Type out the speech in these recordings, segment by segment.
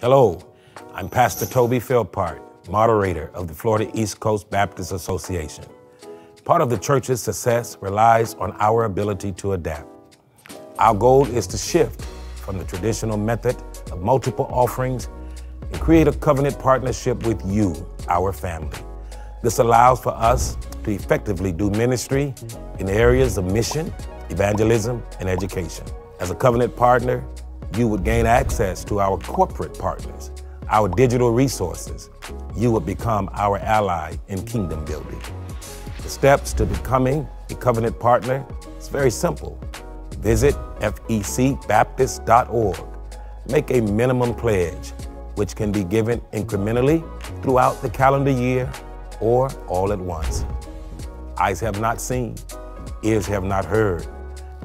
Hello, I'm Pastor Toby Philpart, moderator of the Florida East Coast Baptist Association. Part of the church's success relies on our ability to adapt. Our goal is to shift from the traditional method of multiple offerings and create a covenant partnership with you, our family. This allows for us to effectively do ministry in areas of mission, evangelism, and education. As a covenant partner, you would gain access to our corporate partners, our digital resources. You would become our ally in kingdom building. The steps to becoming a covenant partner is very simple. Visit fecbaptist.org. Make a minimum pledge, which can be given incrementally throughout the calendar year or all at once. Eyes have not seen, ears have not heard,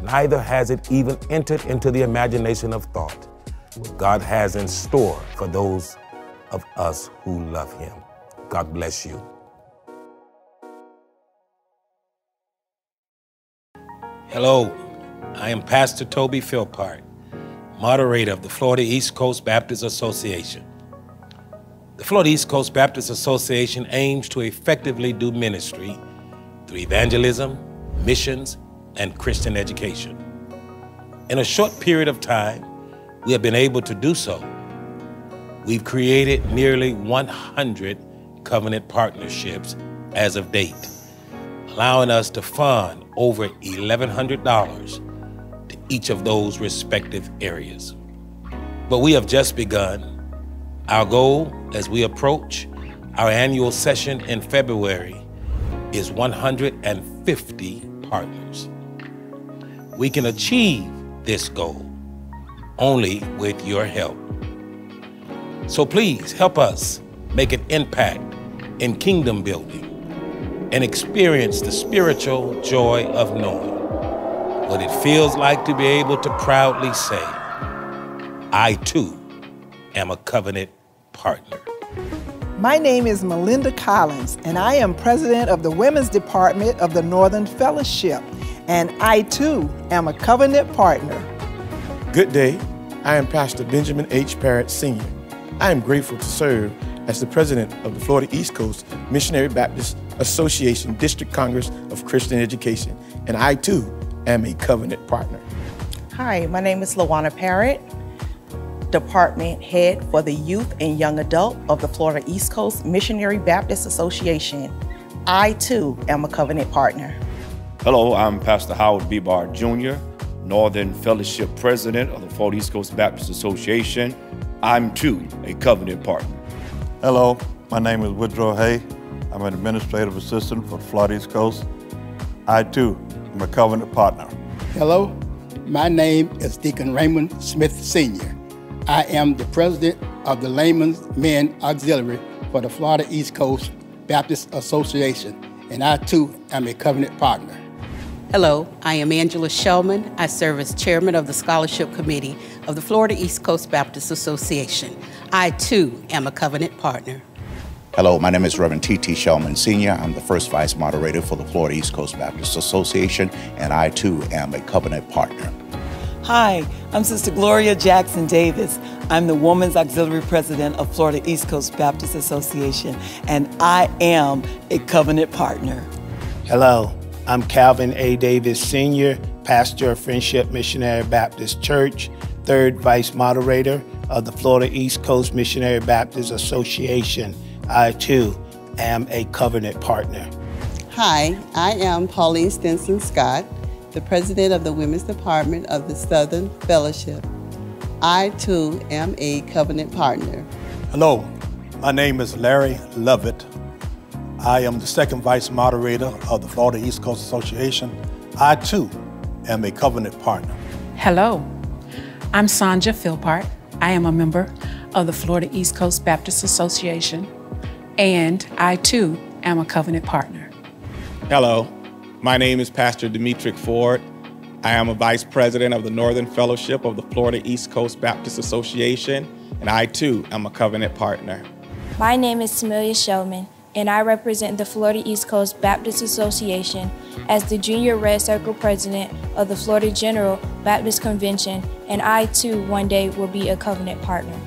neither has it even entered into the imagination of thought what God has in store for those of us who love Him. God bless you. Hello, I am Pastor Toby Philpart, moderator of the Florida East Coast Baptist Association. The Florida East Coast Baptist Association aims to effectively do ministry through evangelism, missions, and Christian education. In a short period of time, we have been able to do so. We've created nearly 100 covenant partnerships as of date, allowing us to fund over $1,100 to each of those respective areas. But we have just begun. Our goal as we approach our annual session in February is 150 partners. We can achieve this goal only with your help. So please help us make an impact in kingdom building and experience the spiritual joy of knowing what it feels like to be able to proudly say, I too am a covenant partner. My name is Melinda Collins, and I am president of the Women's Department of the Northern Fellowship and I too am a covenant partner. Good day. I am Pastor Benjamin H. Parrott Sr. I am grateful to serve as the president of the Florida East Coast Missionary Baptist Association District Congress of Christian Education, and I too am a covenant partner. Hi, my name is Lawana Parrott, Department Head for the Youth and Young Adult of the Florida East Coast Missionary Baptist Association. I too am a covenant partner. Hello, I'm Pastor Howard B. Barr Jr., Northern Fellowship President of the Florida East Coast Baptist Association. I'm too a covenant partner. Hello, my name is Woodrow Hay. I'm an administrative assistant for the Florida East Coast. I too am a covenant partner. Hello, my name is Deacon Raymond Smith Sr. I am the president of the Layman's Men Auxiliary for the Florida East Coast Baptist Association, and I too am a covenant partner. Hello, I am Angela Shellman. I serve as chairman of the Scholarship Committee of the Florida East Coast Baptist Association. I too am a covenant partner. Hello, my name is Reverend T.T. Shellman Sr. I'm the first vice moderator for the Florida East Coast Baptist Association, and I too am a covenant partner. Hi, I'm Sister Gloria Jackson Davis. I'm the Women's Auxiliary President of Florida East Coast Baptist Association, and I am a covenant partner. Hello, I'm Calvin A. Davis Sr., pastor of Friendship Missionary Baptist Church, third vice moderator of the Florida East Coast Missionary Baptist Association. I too am a covenant partner. Hi, I am Pauline Stinson Scott, the president of the Women's Department of the Southern Fellowship. I too am a covenant partner. Hello, my name is Larry Lovett. I am the second vice moderator of the Florida East Coast Association. I too am a covenant partner. Hello, I'm Sanja Philpart. I am a member of the Florida East Coast Baptist Association, and I too am a covenant partner. Hello, my name is Pastor Demetric Ford. I am a vice president of the Northern Fellowship of the Florida East Coast Baptist Association, and I too am a covenant partner. My name is Samelia Shellman and I represent the Florida East Coast Baptist Association as the Junior Red Circle President of the Florida General Baptist Convention, and I too one day will be a covenant partner.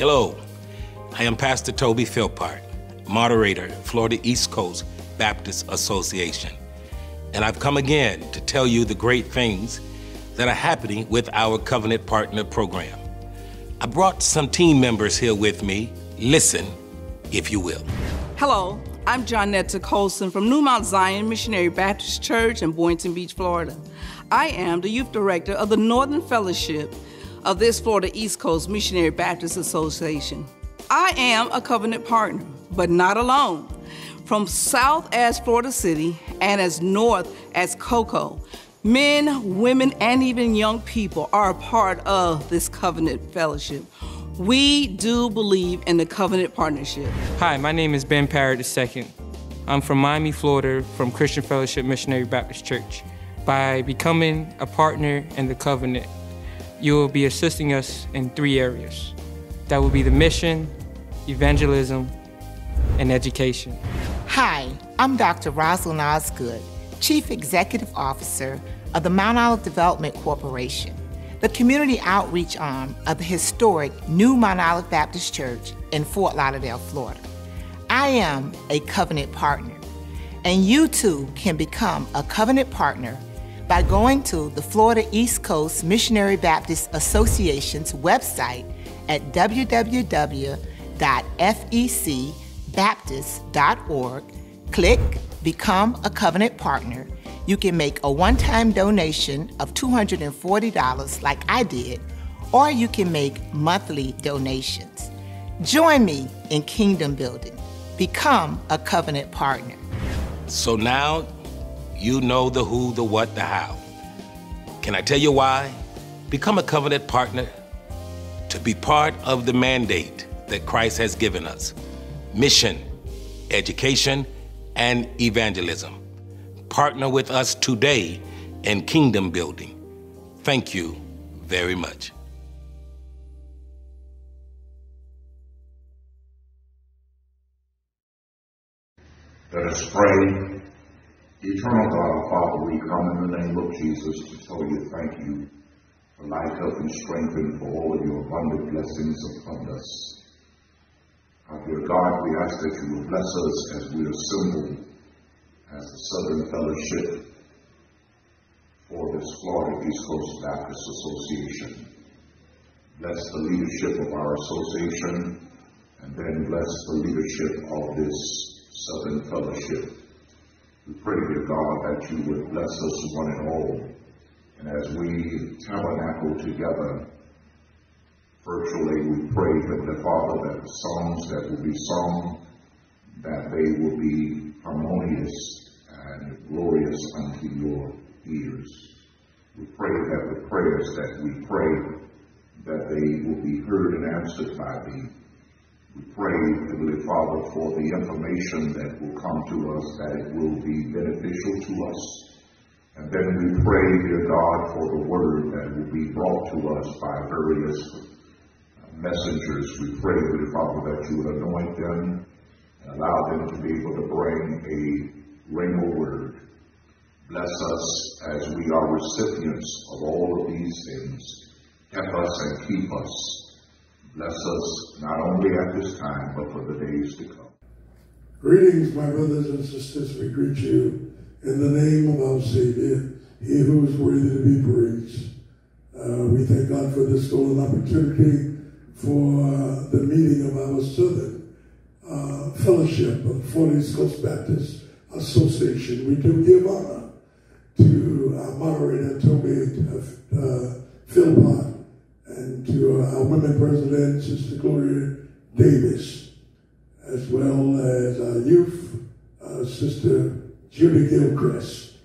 Hello, I am Pastor Toby Philpart, moderator, Florida East Coast Baptist Association. And I've come again to tell you the great things that are happening with our Covenant Partner program. I brought some team members here with me. Listen, if you will. Hello, I'm Johnetta Colson from New Mount Zion Missionary Baptist Church in Boynton Beach, Florida. I am the youth director of the Northern Fellowship of this Florida East Coast Missionary Baptist Association. I am a covenant partner, but not alone. From south as Florida City and as north as Cocoa, men, women, and even young people are a part of this covenant fellowship. We do believe in the covenant partnership. Hi, my name is Ben Parrott II. I'm from Miami, Florida, from Christian Fellowship Missionary Baptist Church. By becoming a partner in the covenant, you will be assisting us in three areas. That will be the mission, evangelism, and education. Hi, I'm Dr. Rosalind Osgood, Chief Executive Officer of the Mount Olive Development Corporation, the community outreach arm of the historic New Mount Olive Baptist Church in Fort Lauderdale, Florida. I am a covenant partner, and you too can become a covenant partner by going to the Florida East Coast Missionary Baptist Association's website at www.fecbaptist.org. Click Become a Covenant Partner. You can make a one time donation of $240 like I did, or you can make monthly donations. Join me in kingdom building. Become a covenant partner. So now you know the who, the what, the how. Can I tell you why? Become a covenant partner to be part of the mandate that Christ has given us mission, education, and evangelism. Partner with us today in kingdom building. Thank you very much. Let us pray. Eternal God, Father, we come in the name of Jesus to tell you thank you for life, health, and strength, and for all of your abundant blessings upon us. Our dear God, we ask that you will bless us as we assemble as the Southern Fellowship for this Florida East Coast Baptist Association. Bless the leadership of our association, and then bless the leadership of this Southern Fellowship. We pray, dear God, that you would bless us one and all. And as we tabernacle together virtually, we pray, Heavenly Father, that the songs that will be sung, that they will be harmonious and glorious unto your ears. We pray that the prayers that we pray, that they will be heard and answered by thee. We pray, Heavenly Father, for the information that will come to us, that it will be beneficial to us. And then we pray, dear God, for the word that will be brought to us by various messengers. We pray, Heavenly Father, that you would anoint them and allow them to be able to bring a rhema word. Bless us as we are recipients of all of these things. Help us and keep us. Bless us not only at this time, but for the days to come. Greetings, my brothers and sisters. We greet you in the name of our Savior, He who is worthy to be praised. Uh, we thank God for this golden opportunity for uh, the meeting of our Southern uh, Fellowship of Florida East Coast Baptist Association. We do give honor to our moderator, Toby uh, Philpott, and to our women president, Sister Gloria Davis, as well as our youth, uh, Sister Judy Gilchrist,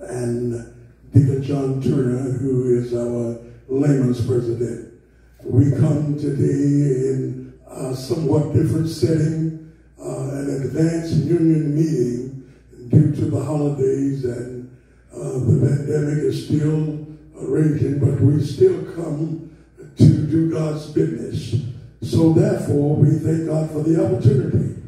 and Deacon John Turner, who is our layman's president. We come today in a somewhat different setting, uh, an advanced union meeting due to the holidays and uh, the pandemic is still raging, but we still come to do God's business. So therefore, we thank God for the opportunity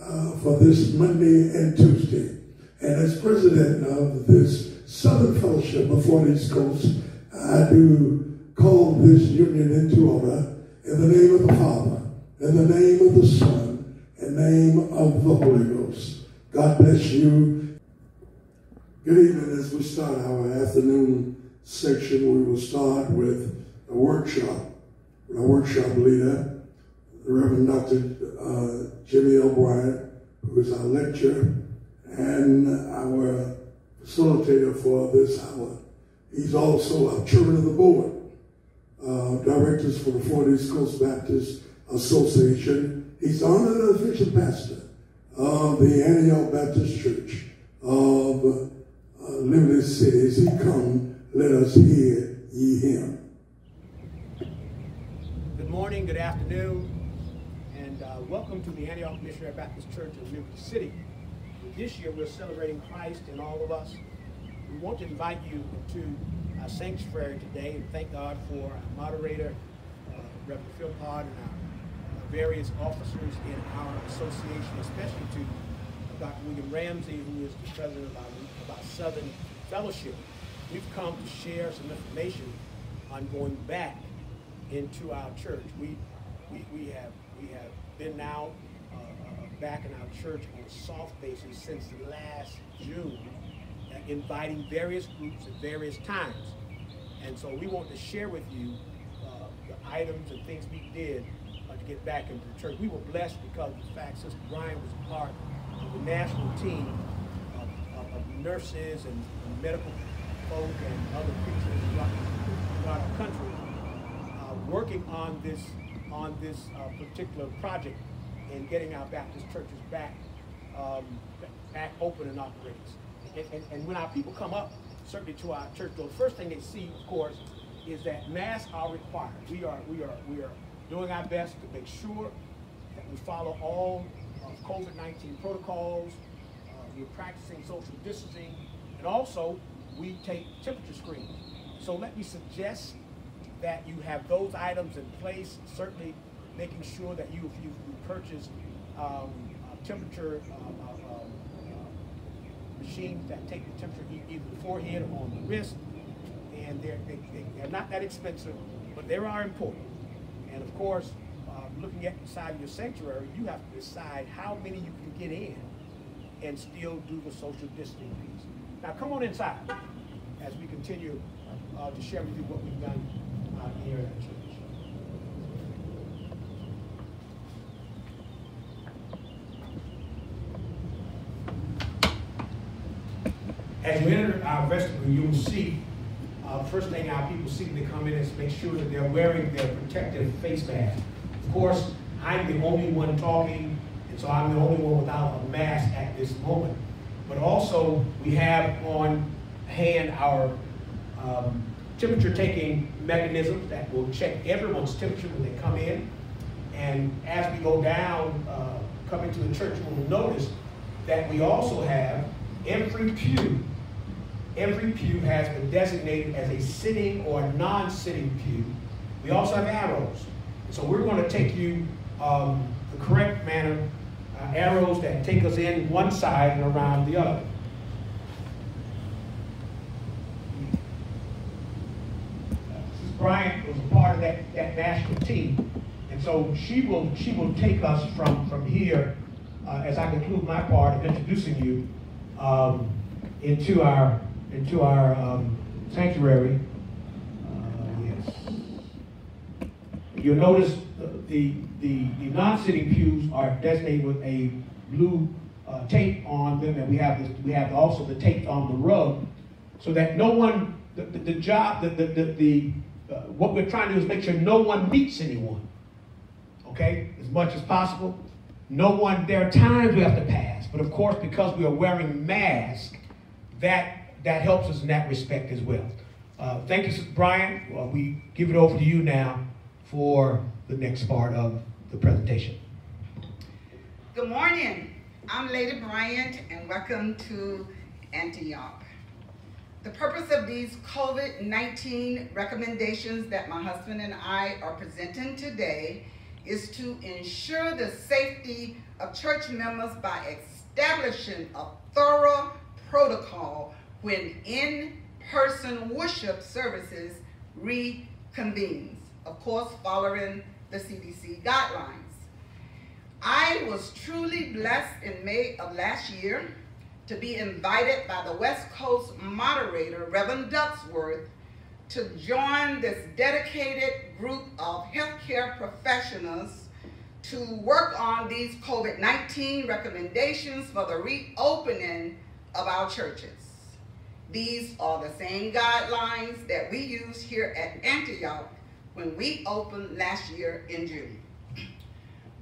uh, for this Monday and Tuesday. And as president of this Southern Fellowship of Florida East Coast, I do call this union into order In the name of the Father, in the name of the Son, in the name of the Holy Ghost. God bless you. Good evening as we start our afternoon section. We will start with a workshop. Our workshop leader, the Reverend Dr. Uh, Jimmy O'Brien, who is our lecturer and our facilitator for this hour. He's also our chairman of the board, uh, directors for the Florida East Coast Baptist Association. He's honored official pastor of the Antioch Baptist Church of uh, Liberty City. As he come, let us hear ye him. Good morning, good afternoon, and uh, welcome to the Antioch Missionary Baptist Church of Liberty City. This year we're celebrating Christ in all of us. We want to invite you to our sanctuary today and thank God for our moderator, uh, Reverend Phil Pod, and our various officers in our association, especially to Dr. William Ramsey, who is the president of our, of our Southern Fellowship. We've come to share some information on going back into our church. We, we, we, have, we have been now uh, uh, back in our church on a soft basis since last June, uh, inviting various groups at various times. And so we want to share with you uh, the items and things we did to get back into the church. We were blessed because of the fact Sister Bryant was a part of the national team of, of, of nurses and, and, medical folk and other preachers throughout our country uh, working on this on this uh, particular project and getting our Baptist churches back um, back open and operating. And, and, and, when our people come up, certainly to our church, the first thing they see, of course, is that masks are required. We are we are we are doing our best to make sure that we follow all of COVID-19 protocols. Uh, we're practicing social distancing, and also we take temperature screening. So let me suggest that you have those items in place, certainly making sure that you, you, you purchase um, temperature uh, uh, uh, machines that take the temperature either the forehead or on the wrist, and they're, they, they're not that expensive, but they are important. And of course, um, looking at inside your sanctuary, you have to decide how many you can get in and still do the social distancing piece. Now come on inside as we continue uh, to share with you what we've done uh, here at church. As you enter our vestibule, you will see uh, first thing our people see when they come in is make sure that they're wearing their protective face mask. Of course, I'm the only one talking, and so I'm the only one without a mask at this moment. But also, we have on hand our um, temperature taking mechanisms that will check everyone's temperature when they come in. And as we go down, uh, coming to the church, we'll notice that we also have every pew Every pew has been designated as a sitting or non-sitting pew. We also have arrows. So we're going to take you um, the correct manner, uh, arrows that take us in one side and around the other. Bryant was a part of that, that national team. And so she will, she will take us from, from here uh, as I conclude my part of introducing you um, into our into our um, sanctuary. Uh, yes. You'll notice the, the, the non-sitting pews are designated with a blue uh, tape on them, and we have this, we have also the tape on the rug, so that no one, the, the, the job, the, the, the, the uh, what we're trying to do is make sure no one meets anyone, okay, as much as possible. No one, there are times we have to pass, but of course, because we are wearing masks, that that helps us in that respect as well. Uh, thank you, Brian. Well, we give it over to you now for the next part of the presentation. Good morning. I'm Lady Bryant, and welcome to Antioch. The purpose of these COVID-19 recommendations that my husband and I are presenting today is to ensure the safety of church members by establishing a thorough protocol when in-person worship services reconvenes, of course following the CDC guidelines. I was truly blessed in May of last year to be invited by the West Coast moderator, Reverend Ducksworth, to join this dedicated group of healthcare professionals to work on these COVID-19 recommendations for the reopening of our churches. These are the same guidelines that we used here at Antioch when we opened last year in June.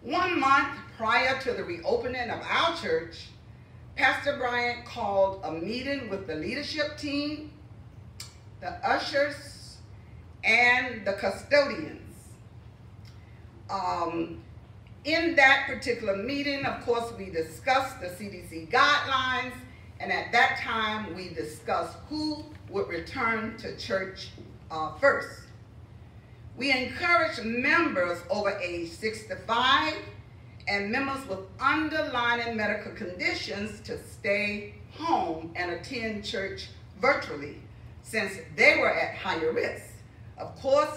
One month prior to the reopening of our church, Pastor Bryant called a meeting with the leadership team, the ushers, and the custodians. Um, in that particular meeting, of course, we discussed the CDC guidelines, and at that time, we discussed who would return to church uh, first. We encouraged members over age 65 and members with underlying medical conditions to stay home and attend church virtually since they were at higher risk. Of course,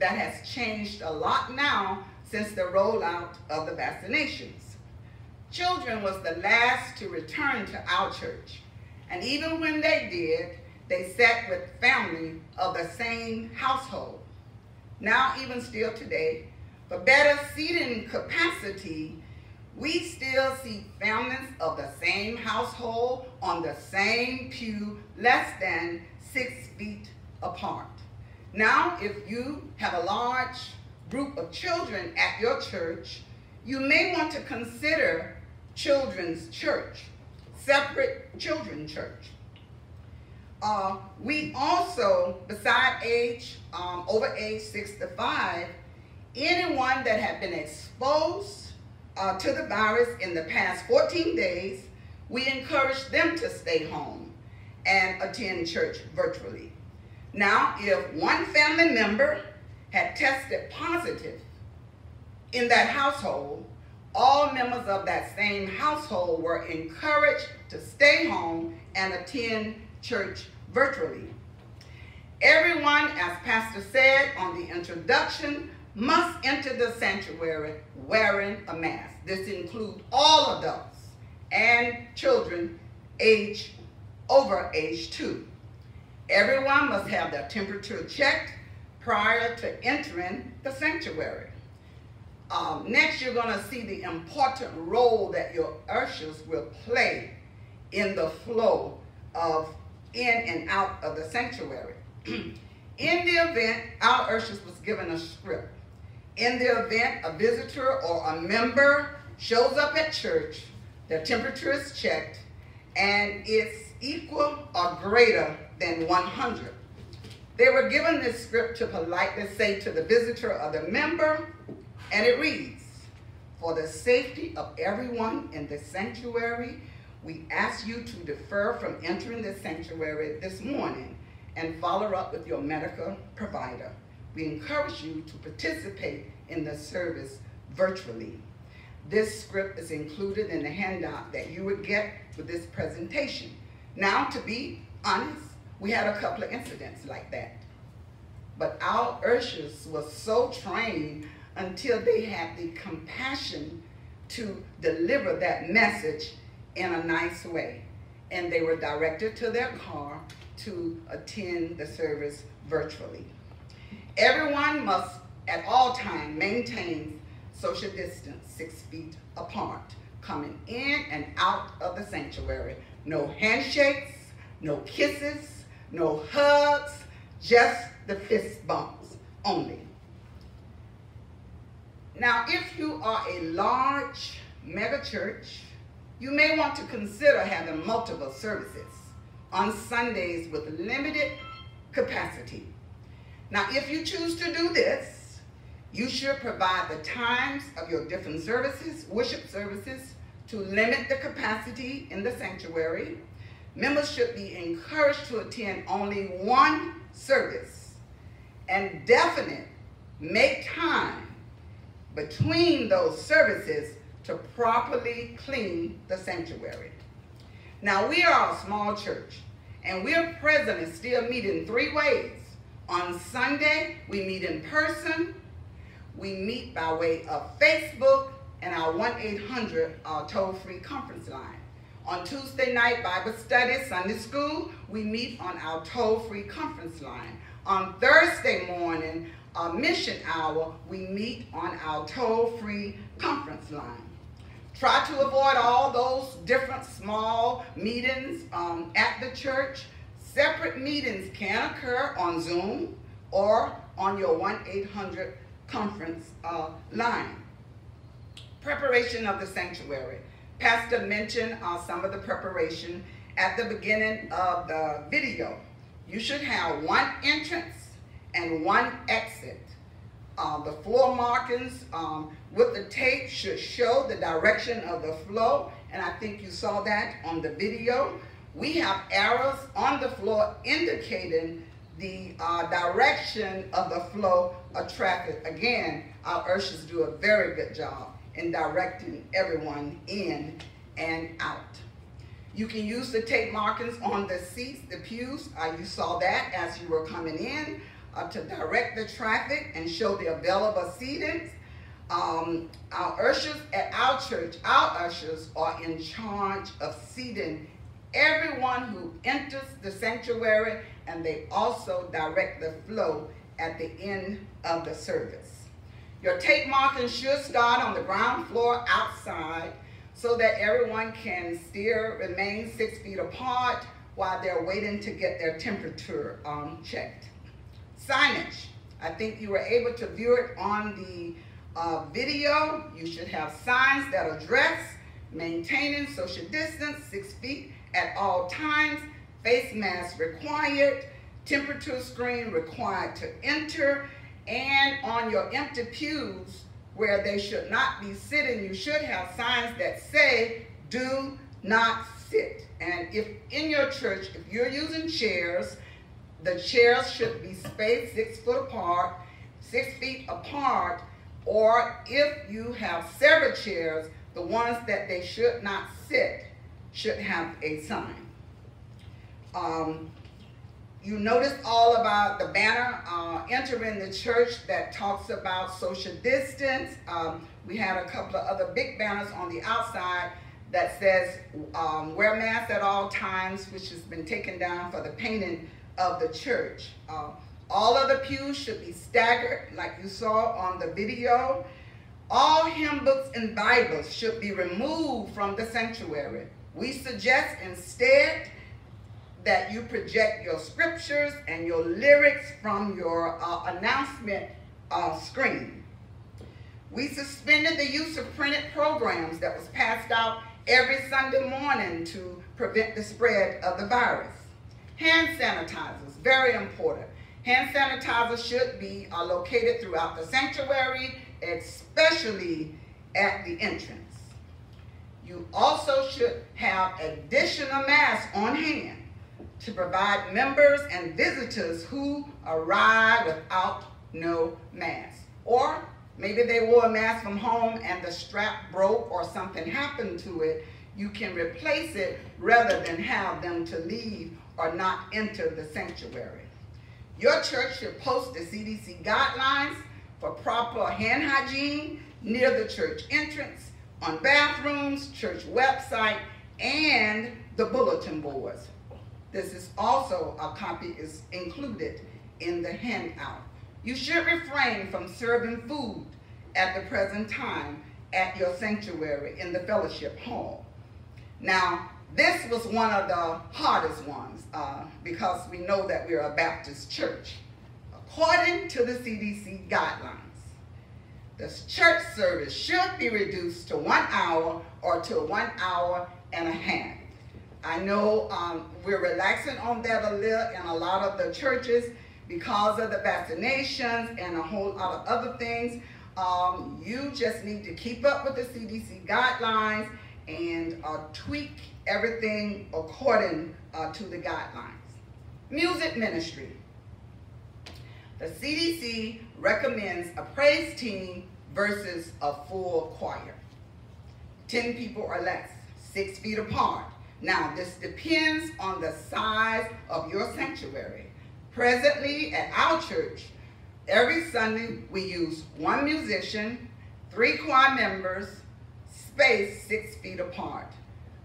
that has changed a lot now since the rollout of the vaccinations. Children was the last to return to our church. And even when they did, they sat with family of the same household. Now, even still today, for better seating capacity, we still see families of the same household on the same pew less than six feet apart. Now, if you have a large group of children at your church, you may want to consider children's church, separate children's church. Uh, we also, beside age, um, over age 65, anyone that had been exposed uh, to the virus in the past 14 days, we encourage them to stay home and attend church virtually. Now, if one family member had tested positive in that household, all members of that same household were encouraged to stay home and attend church virtually. Everyone, as Pastor said on the introduction, must enter the sanctuary wearing a mask. This includes all adults and children age over age two. Everyone must have their temperature checked prior to entering the sanctuary. Um, next, you're going to see the important role that your ushers will play in the flow of in and out of the sanctuary. in the event, our ushers was given a script. In the event a visitor or a member shows up at church, their temperature is checked, and it's equal or greater than 100. They were given this script to politely say to the visitor or the member, and it reads, For the safety of everyone in the sanctuary, we ask you to defer from entering the sanctuary this morning and follow up with your medical provider. We encourage you to participate in the service virtually. This script is included in the handout that you would get for this presentation. Now, to be honest, we had a couple of incidents like that. But our ushers were so trained until they had the compassion to deliver that message in a nice way. And they were directed to their car to attend the service virtually. Everyone must at all times maintain social distance six feet apart, coming in and out of the sanctuary. No handshakes, no kisses, no hugs, just the fist bumps only. Now, if you are a large mega church, you may want to consider having multiple services on Sundays with limited capacity. Now, if you choose to do this, you should provide the times of your different services, worship services, to limit the capacity in the sanctuary. Members should be encouraged to attend only one service and definite make time between those services to properly clean the sanctuary. Now, we are a small church, and we're presently still meeting three ways. On Sunday, we meet in person. we meet by way of Facebook and our 1-800 uh, toll-free conference line. On Tuesday night Bible study, Sunday school, we meet on our toll-free conference line. On Thursday morning, uh, mission hour, we meet on our toll-free conference line. Try to avoid all those different small meetings um, at the church. Separate meetings can occur on Zoom or on your 1-800 conference uh, line. Preparation of the sanctuary. Pastor mentioned uh, some of the preparation at the beginning of the video. You should have one entrance and one exit. Uh, the floor markings um, with the tape should show the direction of the flow, and I think you saw that on the video. We have arrows on the floor indicating the uh, direction of the flow of traffic. Again, our ushers do a very good job in directing everyone in and out. You can use the tape markings on the seats, the pews. Uh, you saw that as you were coming in uh, to direct the traffic and show the available seatings. Um, our ushers at our church, our ushers are in charge of seating everyone who enters the sanctuary and they also direct the flow at the end of the service. Your tape marking should start on the ground floor outside so that everyone can still remain six feet apart while they're waiting to get their temperature um, checked. Signage. I think you were able to view it on the uh, video. You should have signs that address maintaining social distance, six feet at all times, face mask required, temperature screen required to enter, and on your empty pews where they should not be sitting, you should have signs that say, do not sit. And if in your church, if you're using chairs, the chairs should be spaced six foot apart, six feet apart, or if you have several chairs, the ones that they should not sit should have a sign. Um, you notice all about the banner uh, entering the church that talks about social distance. Um, we had a couple of other big banners on the outside that says um, wear masks at all times, which has been taken down for the painting of the church. Uh, all of the pews should be staggered like you saw on the video. All hymn books and Bibles should be removed from the sanctuary. We suggest instead that you project your scriptures and your lyrics from your uh, announcement uh, screen. We suspended the use of printed programs that was passed out every Sunday morning to prevent the spread of the virus. Hand sanitizers, very important. Hand sanitizers should be uh, located throughout the sanctuary, especially at the entrance. You also should have additional masks on hand to provide members and visitors who arrive without no mask. Or maybe they wore a mask from home and the strap broke or something happened to it. You can replace it rather than have them to leave or not enter the sanctuary. Your church should post the CDC guidelines for proper hand hygiene near the church entrance, on bathrooms, church website, and the bulletin boards. This is also, a copy is included in the handout. You should refrain from serving food at the present time at your sanctuary in the fellowship hall. Now, this was one of the hardest ones uh, because we know that we're a Baptist church. According to the CDC guidelines, the church service should be reduced to one hour or to one hour and a half. I know um, we're relaxing on that a little in a lot of the churches because of the vaccinations and a whole lot of other things. Um, you just need to keep up with the CDC guidelines and uh, tweak everything according uh, to the guidelines. Music ministry. The CDC recommends a praise team versus a full choir. 10 people or less, six feet apart, now, this depends on the size of your sanctuary. Presently, at our church, Every Sunday, we use one musician, three choir members, spaced six feet apart.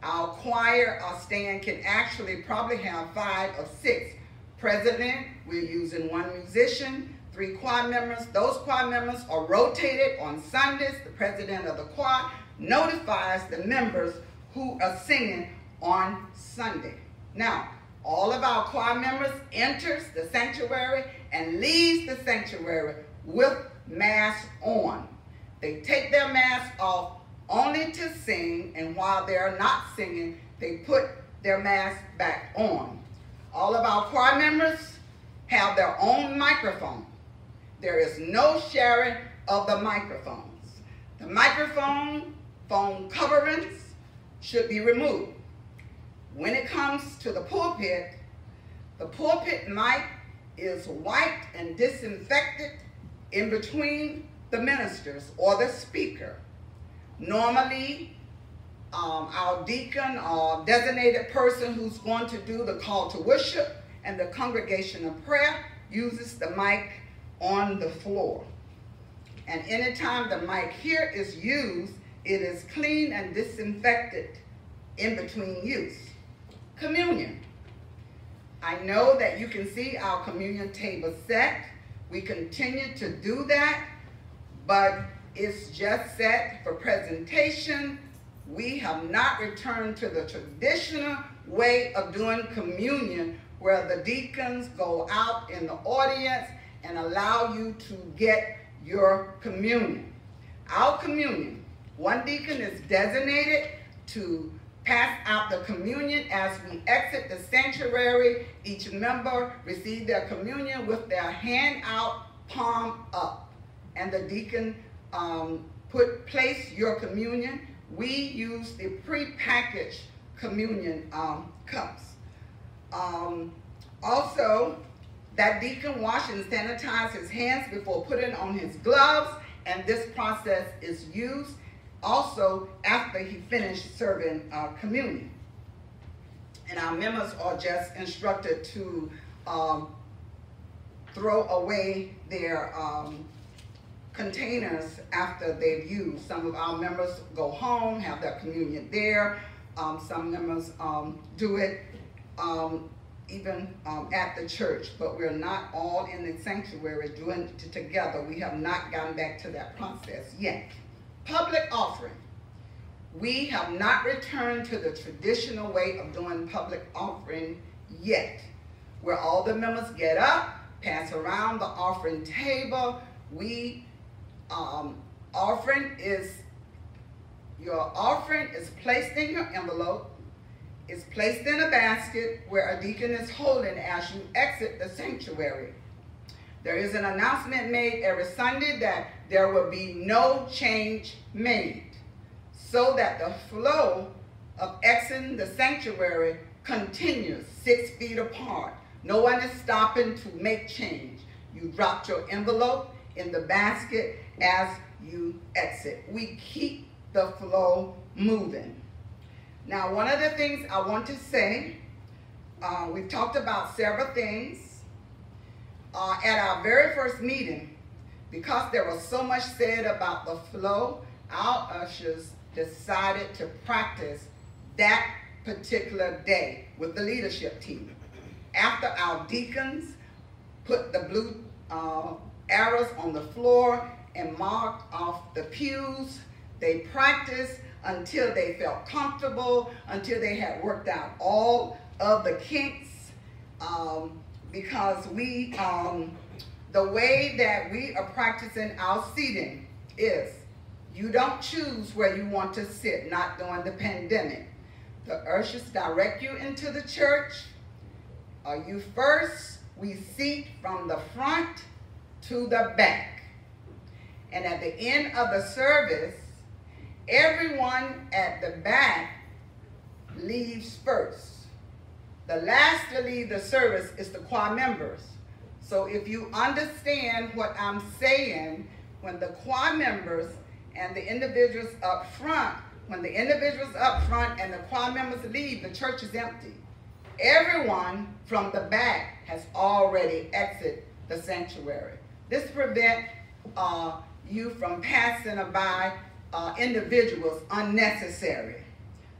Our choir or stand can actually probably have five or six. President, we're using one musician, three choir members. Those choir members are rotated on Sundays. The president of the choir notifies the members who are singing on Sunday. Now, all of our choir members enters the sanctuary and leaves the sanctuary with masks on. They take their masks off only to sing, and while they're not singing, they put their mask back on. All of our choir members have their own microphone. There is no sharing of the microphones. The microphone phone coverings should be removed. When it comes to the pulpit, the pulpit mic is wiped and disinfected in between the ministers or the speaker. Normally, um, our deacon or designated person who's going to do the call to worship and the congregation of prayer uses the mic on the floor. And anytime the mic here is used, it is clean and disinfected in between use. Communion. I know that you can see our communion table set. We continue to do that, but it's just set for presentation. We have not returned to the traditional way of doing communion where the deacons go out in the audience and allow you to get your communion. Our communion, one deacon is designated to pass out the communion as we exit the sanctuary. Each member receive their communion with their hand out, palm up. And the deacon um, put place your communion. We use the pre-packaged communion um, cups. Um, also, that deacon wash and sanitize his hands before putting on his gloves, and this process is used also after he finished serving uh, communion. And our members are just instructed to um, throw away their um, containers after they've used. Some of our members go home, have their communion there. Um, some members um, do it um, even um, at the church, but we're not all in the sanctuary doing it together. We have not gotten back to that process yet. Public offering. We have not returned to the traditional way of doing public offering yet, where all the members get up, pass around the offering table. We, um, offering is, your offering is placed in your envelope, is placed in a basket where a deacon is holding as you exit the sanctuary. There is an announcement made every Sunday that there will be no change made so that the flow of exiting the sanctuary continues six feet apart. No one is stopping to make change. You drop your envelope in the basket as you exit. We keep the flow moving. Now, one of the things I want to say, uh, we've talked about several things. Uh, at our very first meeting, because there was so much said about the flow, our ushers decided to practice that particular day with the leadership team. After our deacons put the blue uh, arrows on the floor and marked off the pews, they practiced until they felt comfortable, until they had worked out all of the kinks, um, because we, um, the way that we are practicing our seating is you don't choose where you want to sit, not during the pandemic. The ushers direct you into the church. Are you first? We seat from the front to the back. And at the end of the service, everyone at the back leaves first. The last to leave the service is the choir members. So if you understand what I'm saying, when the choir members and the individuals up front, when the individuals up front and the choir members leave, the church is empty. Everyone from the back has already exited the sanctuary. This prevents uh, you from passing by uh, individuals unnecessary.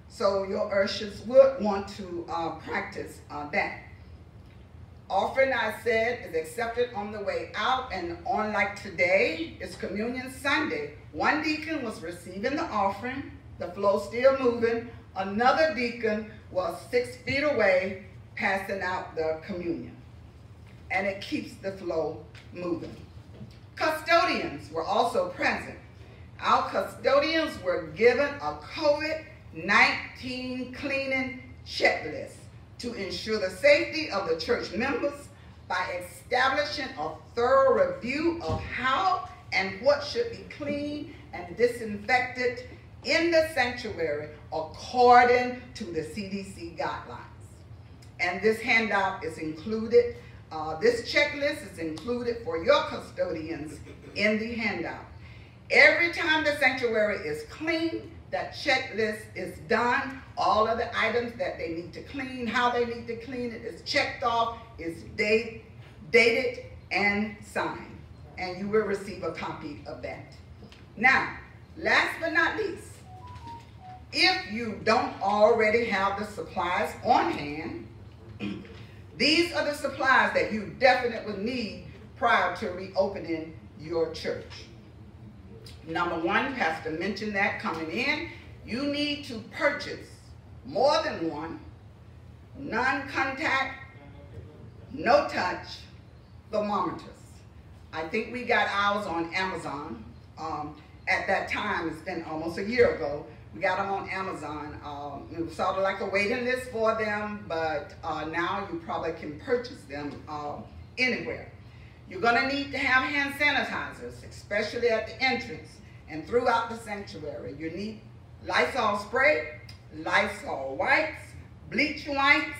So your ushers would want to uh, practice uh, that. Offering, I said, is accepted on the way out and on like today, it's Communion Sunday. One deacon was receiving the offering, the flow still moving. Another deacon was six feet away passing out the communion. And it keeps the flow moving. Custodians were also present. Were given a COVID-19 cleaning checklist to ensure the safety of the church members by establishing a thorough review of how and what should be cleaned and disinfected in the sanctuary according to the CDC guidelines. And this handout is included, uh, this checklist is included for your custodians in the handout. Every time the sanctuary is clean, that checklist is done. All of the items that they need to clean, how they need to clean it is checked off, is date, dated, and signed. And you will receive a copy of that. Now, last but not least, if you don't already have the supplies on hand, these are the supplies that you definitely need prior to reopening your church. Number one, Pastor mentioned that coming in, you need to purchase more than one non-contact, no-touch thermometers. I think we got ours on Amazon. Um, at that time, it's been almost a year ago, we got them on Amazon. Um, it was sort of like a waiting list for them, but uh, now you probably can purchase them uh, anywhere. You're gonna need to have hand sanitizers, especially at the entrance and throughout the sanctuary. You need Lysol spray, Lysol wipes, bleach wipes,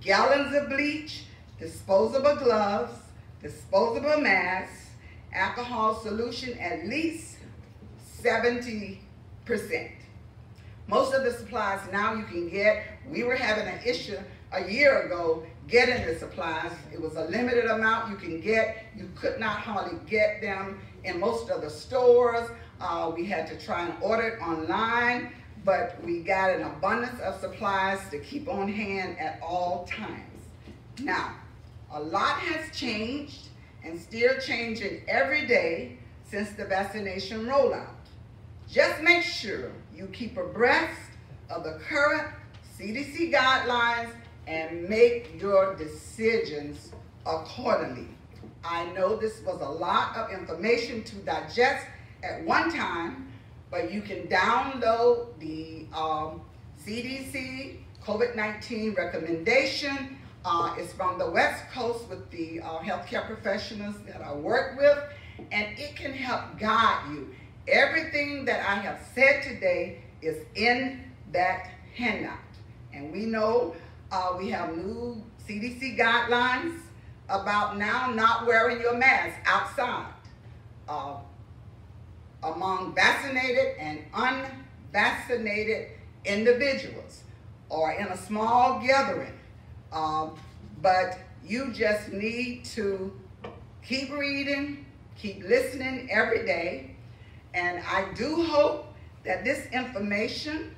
gallons of bleach, disposable gloves, disposable masks, alcohol solution at least 70%. Most of the supplies now you can get, we were having an issue a year ago getting the supplies. It was a limited amount you can get. You could not hardly get them in most of the stores. Uh, we had to try and order it online, but we got an abundance of supplies to keep on hand at all times. Now, a lot has changed and still changing every day since the vaccination rollout. Just make sure you keep abreast of the current CDC guidelines and make your decisions accordingly. I know this was a lot of information to digest at one time, but you can download the um, CDC COVID-19 recommendation. Uh, it's from the West Coast with the uh, healthcare professionals that I work with, and it can help guide you. Everything that I have said today is in that handout. And we know uh, we have new CDC guidelines about now not wearing your mask outside uh, among vaccinated and unvaccinated individuals or in a small gathering. Um, but you just need to keep reading, keep listening every day. And I do hope that this information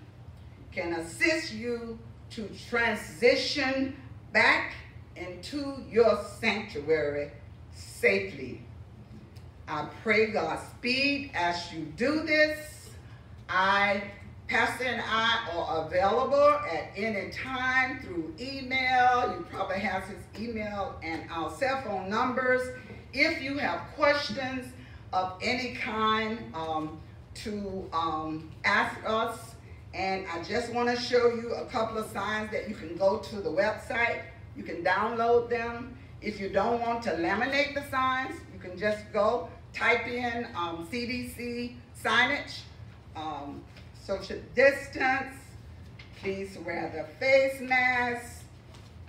can assist you to transition back into your sanctuary safely. I pray God's speed as you do this. I, Pastor and I are available at any time through email. You probably have his email and our cell phone numbers. If you have questions of any kind um, to um, ask us, and I just want to show you a couple of signs that you can go to the website. You can download them. If you don't want to laminate the signs, you can just go type in um, CDC signage, um, social distance, please wear the face mask,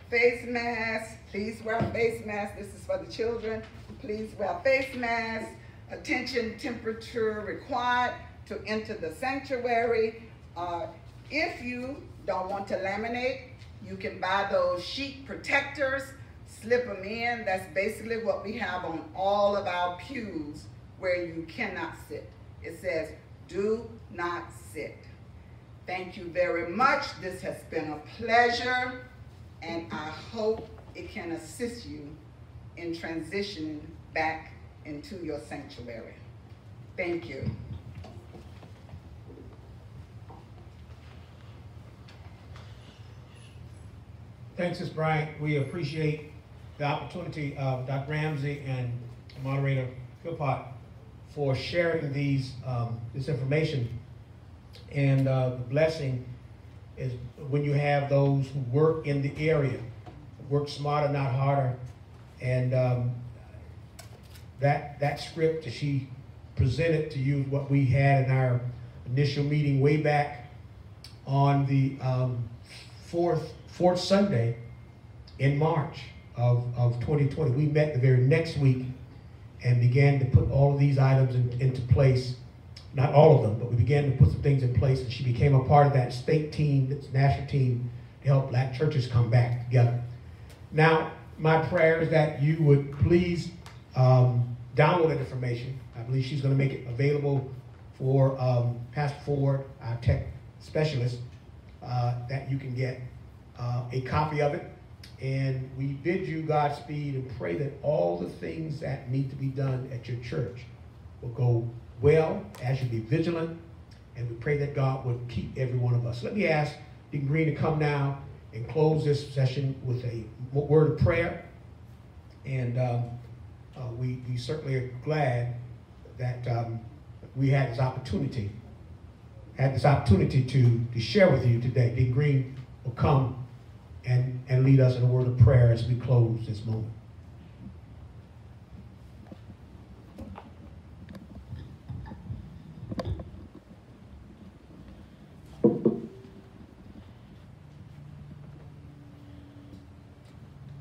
face mask, please wear a face mask. This is for the children. Please wear face mask. Attention temperature required to enter the sanctuary. Uh, if you don't want to laminate, you can buy those sheet protectors, slip them in. That's basically what we have on all of our pews where you cannot sit. It says, do not sit. Thank you very much. This has been a pleasure, and I hope it can assist you in transitioning back into your sanctuary. Thank you. Thanks, Ms. Bryant. We appreciate the opportunity of Dr. Ramsey and moderator Philpott for sharing these um, this information. And uh, the blessing is when you have those who work in the area, work smarter, not harder. And um, that that script that she presented to you, what we had in our initial meeting way back on the um, fourth fourth Sunday in March of, of 2020. We met the very next week and began to put all of these items in, into place. Not all of them, but we began to put some things in place, and she became a part of that state team, that national team, to help black churches come back together. Now, my prayer is that you would please um, download that information. I believe she's going to make it available for um, Pastor Ford, our tech specialist, uh, that you can get uh, a copy of it. And we bid you Godspeed and pray that all the things that need to be done at your church will go well as you be vigilant. And we pray that God would keep every one of us. Let me ask Deacon Green to come now and close this session with a word of prayer. And um, uh, we, we certainly are glad that um, we had this opportunity, had this opportunity to, to share with you today. Deacon Green will come and, and lead us in a word of prayer as we close this moment.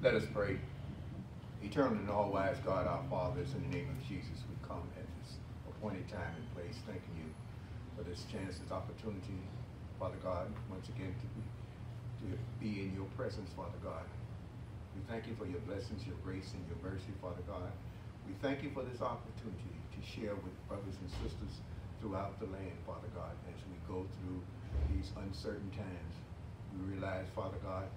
Let us pray. Eternal and all-wise God, our fathers, in the name of Jesus, we come at this appointed time and place, thanking you for this chance, this opportunity, Father God, once again to to be in your presence, Father God. We thank you for your blessings, your grace, and your mercy, Father God. We thank you for this opportunity to share with brothers and sisters throughout the land, Father God, as we go through these uncertain times. We realize, Father God,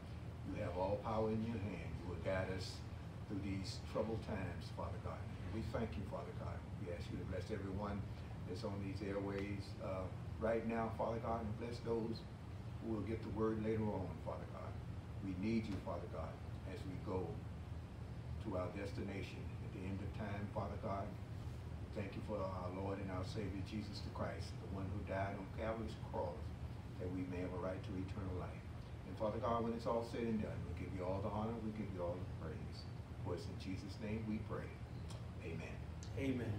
you have all power in your hand. You will guide us through these troubled times, Father God. we thank you, Father God. We ask you to bless everyone that's on these airways uh, right now, Father God, and bless those who will get the word later on, Father God. We need you, Father God, as we go to our destination at the end of time, Father God. Thank you for our Lord and our Savior, Jesus the Christ, the one who died on Calvary's cross, that we may have a right to eternal life. And Father God, when it's all said and done, we give you all the honor, we give you all the praise. For it's in Jesus' name we pray. Amen. Amen.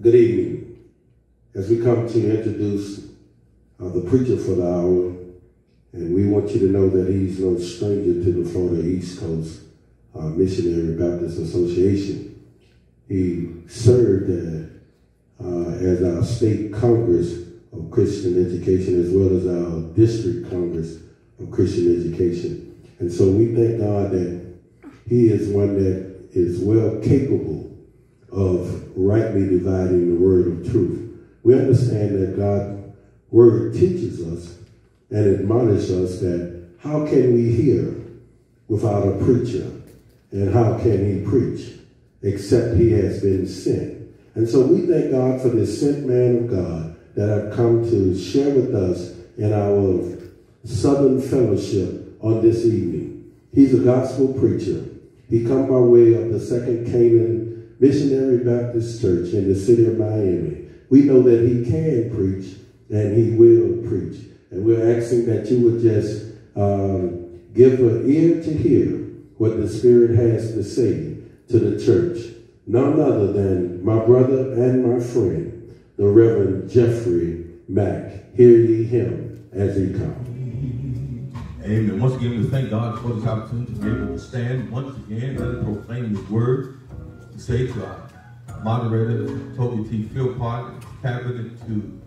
Good evening. As we come to introduce uh, the preacher for the hour, and we want you to know that he's no stranger to the Florida East Coast uh, Missionary Baptist Association. He served uh, as our state Congress of Christian Education as well as our district Congress of Christian Education. And so we thank God that he is one that is well capable of rightly dividing the word of truth. We understand that God word teaches us and admonishes us that how can we hear without a preacher? And how can he preach except he has been sent? And so we thank God for this sent man of God that have come to share with us in our Southern Fellowship on this evening. He's a gospel preacher. He come by way of the Second Canaan Missionary Baptist Church in the city of Miami. We know that he can preach and he will preach. And we're asking that you would just um, give an ear to hear what the Spirit has to say to the church. None other than my brother and my friend, the Reverend Jeffrey Mack. Hear ye him as he comes. Amen. Once again, we thank God for this opportunity to be able to stand once again and proclaim His word. To say to our moderator, Toby T. Philpott, cabinet, to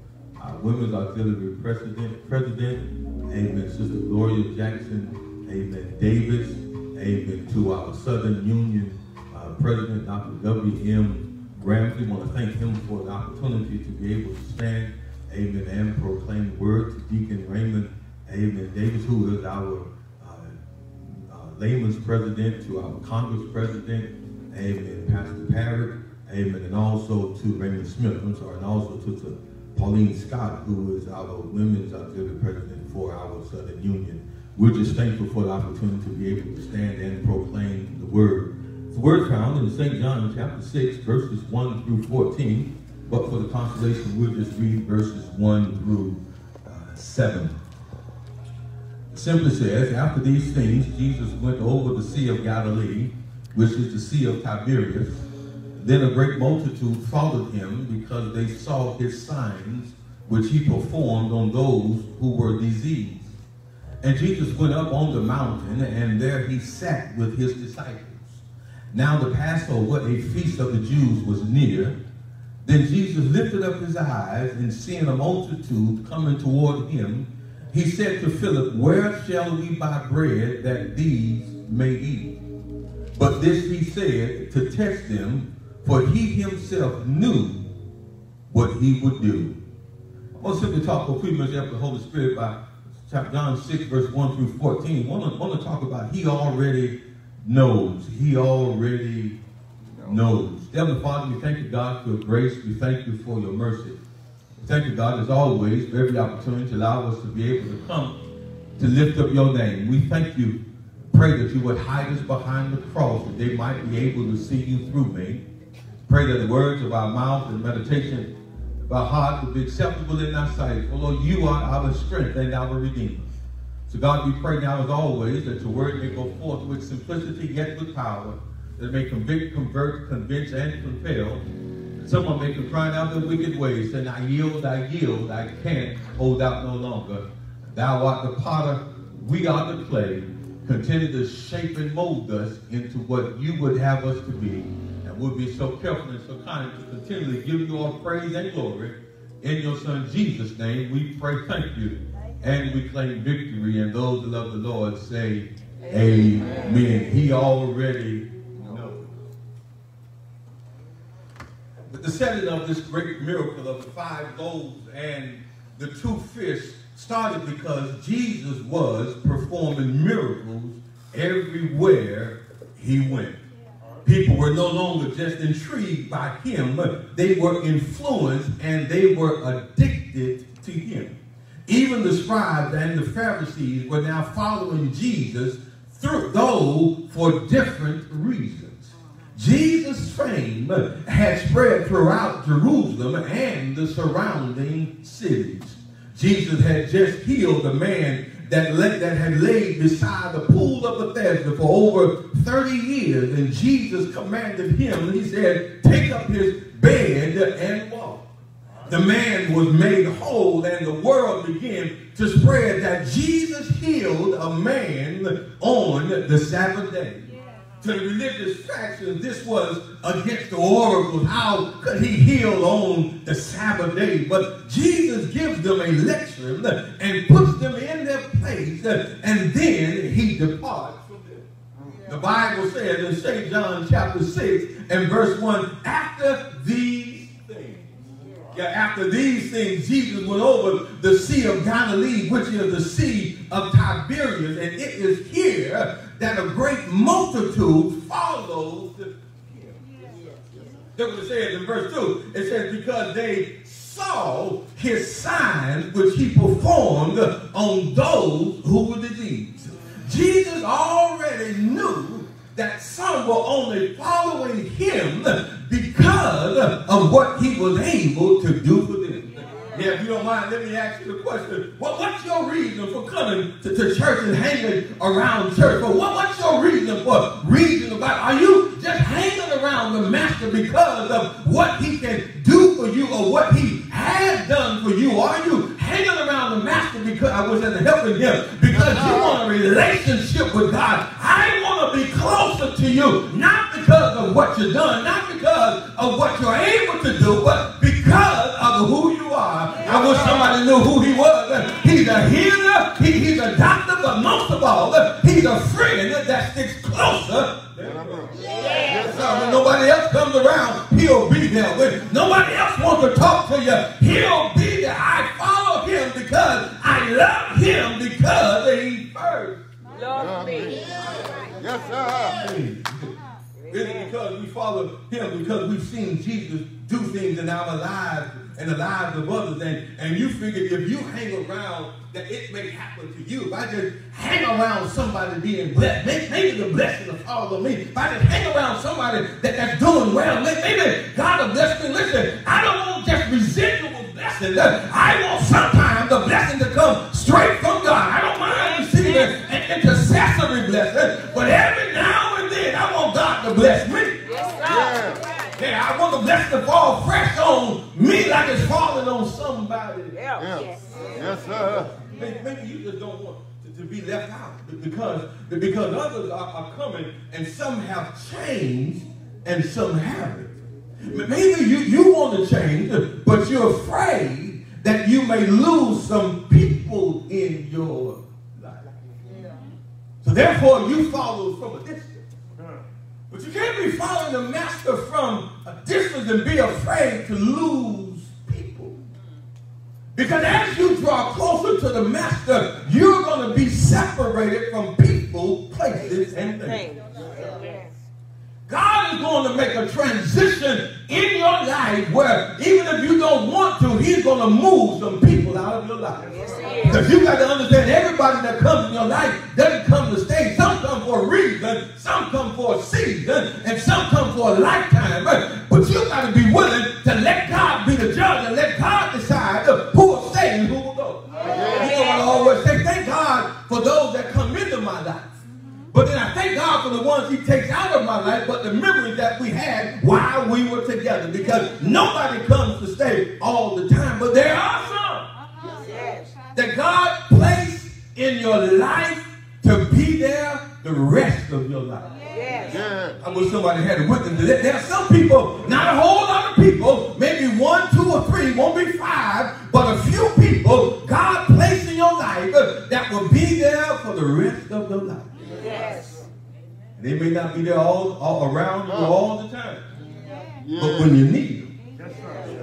our Women's Auxiliary President, President, Amen, Sister Gloria Jackson, Amen, Davis, amen, to our Southern Union uh, President, Dr. W.M. Ramsey. Want to thank him for the opportunity to be able to stand, amen, and proclaim the word to Deacon Raymond, amen, Davis, who is our uh, uh, layman's president, to our Congress president, amen, Pastor Parrott, amen, and also to Raymond Smith, I'm sorry, and also to, to Pauline Scott, who is our women's auxiliary president for our Southern Union. We're just thankful for the opportunity to be able to stand and proclaim the word. The word found in St. John chapter 6, verses 1 through 14, but for the consolation, we'll just read verses 1 through uh, 7. It simply says, After these things, Jesus went over the Sea of Galilee, which is the Sea of Tiberias. Then a great multitude followed him because they saw his signs, which he performed on those who were diseased. And Jesus went up on the mountain, and there he sat with his disciples. Now the Passover, a feast of the Jews, was near. Then Jesus lifted up his eyes, and seeing a multitude coming toward him, he said to Philip, Where shall we buy bread that these may eat? But this he said to test them, for he himself knew what he would do. I want to simply talk for a few minutes after the Holy Spirit by John 6, verse 1 through 14. I want to, want to talk about he already knows. He already knows. Heavenly Father, we thank you, God, for your grace. We thank you for your mercy. We thank you, God, as always, for every opportunity to allow us to be able to come to lift up your name. We thank you. Pray that you would hide us behind the cross, that they might be able to see you through me. Pray that the words of our mouth and meditation of our heart would be acceptable in thy sight. For Lord, you are our strength and our redeemer. So God, we pray now as always that your word may go forth with simplicity yet with power, that it may convict, convert, convince, and compel. That someone may confine out their wicked ways, and I yield, I yield, I can't hold out no longer. Thou art the potter, we are the clay. Continue to shape and mold us into what you would have us to be would be so careful and so kind to continually give you all praise and glory. In your son Jesus' name, we pray thank you. And we claim victory. And those who love the Lord say, Amen. Amen. He already knows. But the setting of this great miracle of the five loaves and the two fish started because Jesus was performing miracles everywhere he went people were no longer just intrigued by him, but they were influenced and they were addicted to him. Even the scribes and the Pharisees were now following Jesus, through, though for different reasons. Jesus' fame had spread throughout Jerusalem and the surrounding cities. Jesus had just healed a man that, lay, that had laid beside the pool of Bethesda for over 30 years. And Jesus commanded him, and he said, take up his bed and walk. The man was made whole, and the world began to spread that Jesus healed a man on the Sabbath day to the religious factions, this was against the oracles. How could he heal on the Sabbath day? But Jesus gives them a lecture and puts them in their place, and then he departs from them. The Bible says in St. John chapter 6 and verse 1, after these things, yeah, after these things, Jesus went over the Sea of Galilee, which is the Sea of Tiberias, and it is here that a great multitude follows him. That's what it says in verse 2. It says, because they saw his signs which he performed on those who were diseased. Jesus already knew that some were only following him because of what he was able to do for them. Yeah, if you don't mind, let me ask you a question. What, what's your reason for coming to, to church and hanging around church? But what, what's your reason for reading about? Are you just hanging around the master because of what he can do for you or what he has done for you? Are you hanging around the master because I was in helping him because you want a relationship with God? I want to be closer to you, not because of what you've done, not because of what you're able to do, but because of who you are. I wish somebody knew who he was. He's a healer, he, he's a doctor, but most of all, he's a friend that sticks closer. Yes, sir. When nobody else comes around, he'll be there. When nobody else wants to talk to you, he'll be there. I follow him because I love him because he first. Love me. Yes, sir. It's because we follow him because we've seen Jesus do things in our lives and the lives of others. And, and you figure if you hang around that it may happen to you. If I just hang around somebody being blessed, maybe, maybe the blessing will follow me. If I just hang around somebody that, that's doing well, maybe God will bless me. Listen, I don't want just residual blessing. I want sometimes the blessing to come straight from God. I don't mind receiving an intercessory blessing, but every now and then I want God to bless me. Yes, yeah, I want the blessing to fall fresh on me like it's falling on somebody else. Yes, yes sir. Maybe, maybe you just don't want to, to, be left out because, because others are, are coming and some have changed and some haven't. Maybe you, you want to change, but you're afraid that you may lose some people in your life. So therefore, you follow from a distance. But you can't be following the master from a distance and be afraid to lose people. Because as you draw closer to the master, you're going to be separated from people, places, and things. God is going to make a transition in your life where even if you don't want to, he's going to move some people out of your life. Because you got to understand everybody that comes in your life doesn't come to stay. Some come for a reason, some come for a season, and some come for a lifetime. But you got to be willing to let God be the judge and let God decide who will stay and who will go. You know I always say, thank God for those that come into my life. But then I thank God for the ones he takes out of my life, but the memories that we had while we were together. Because nobody comes to stay all the time. But there are some that God placed in your life to be there the rest of your life. Yes. I wish somebody had a witness to that. There are some people, not a whole lot of people, maybe one, two, or three, won't be five, but a few people God placed in your life that will be there for the rest of your life. Yes. They may not be there all, all around you all the time. Yeah. But when you need them.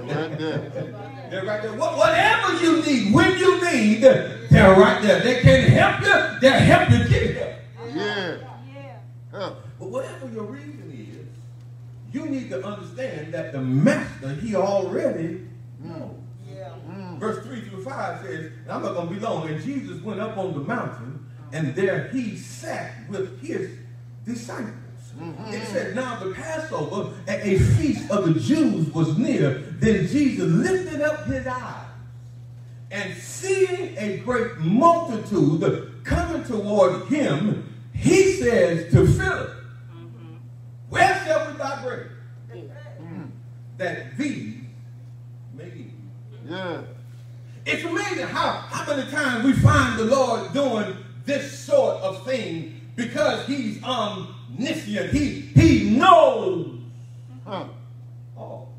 Right there. They're right there. Whatever you need, when you need, they're right there. They can help you. They'll help you get help. Yeah. Huh. But whatever your reason is, you need to understand that the master, he already knows. Yeah. Mm. Verse 3 through 5 says, I'm not going to be long, and Jesus went up on the mountain and there he sat with his disciples. Mm-hmm. It said, Now the Passover, a feast of the Jews was near. Then Jesus lifted up his eyes and seeing a great multitude coming toward him, he says to Philip, mm-hmm. Where shall we buy bread? Mm-hmm. That these may eat. Yeah. It's amazing how, how many times we find the Lord doing this sort of thing because he's omniscient. He, he knows huh. Oh. Uh-huh. all.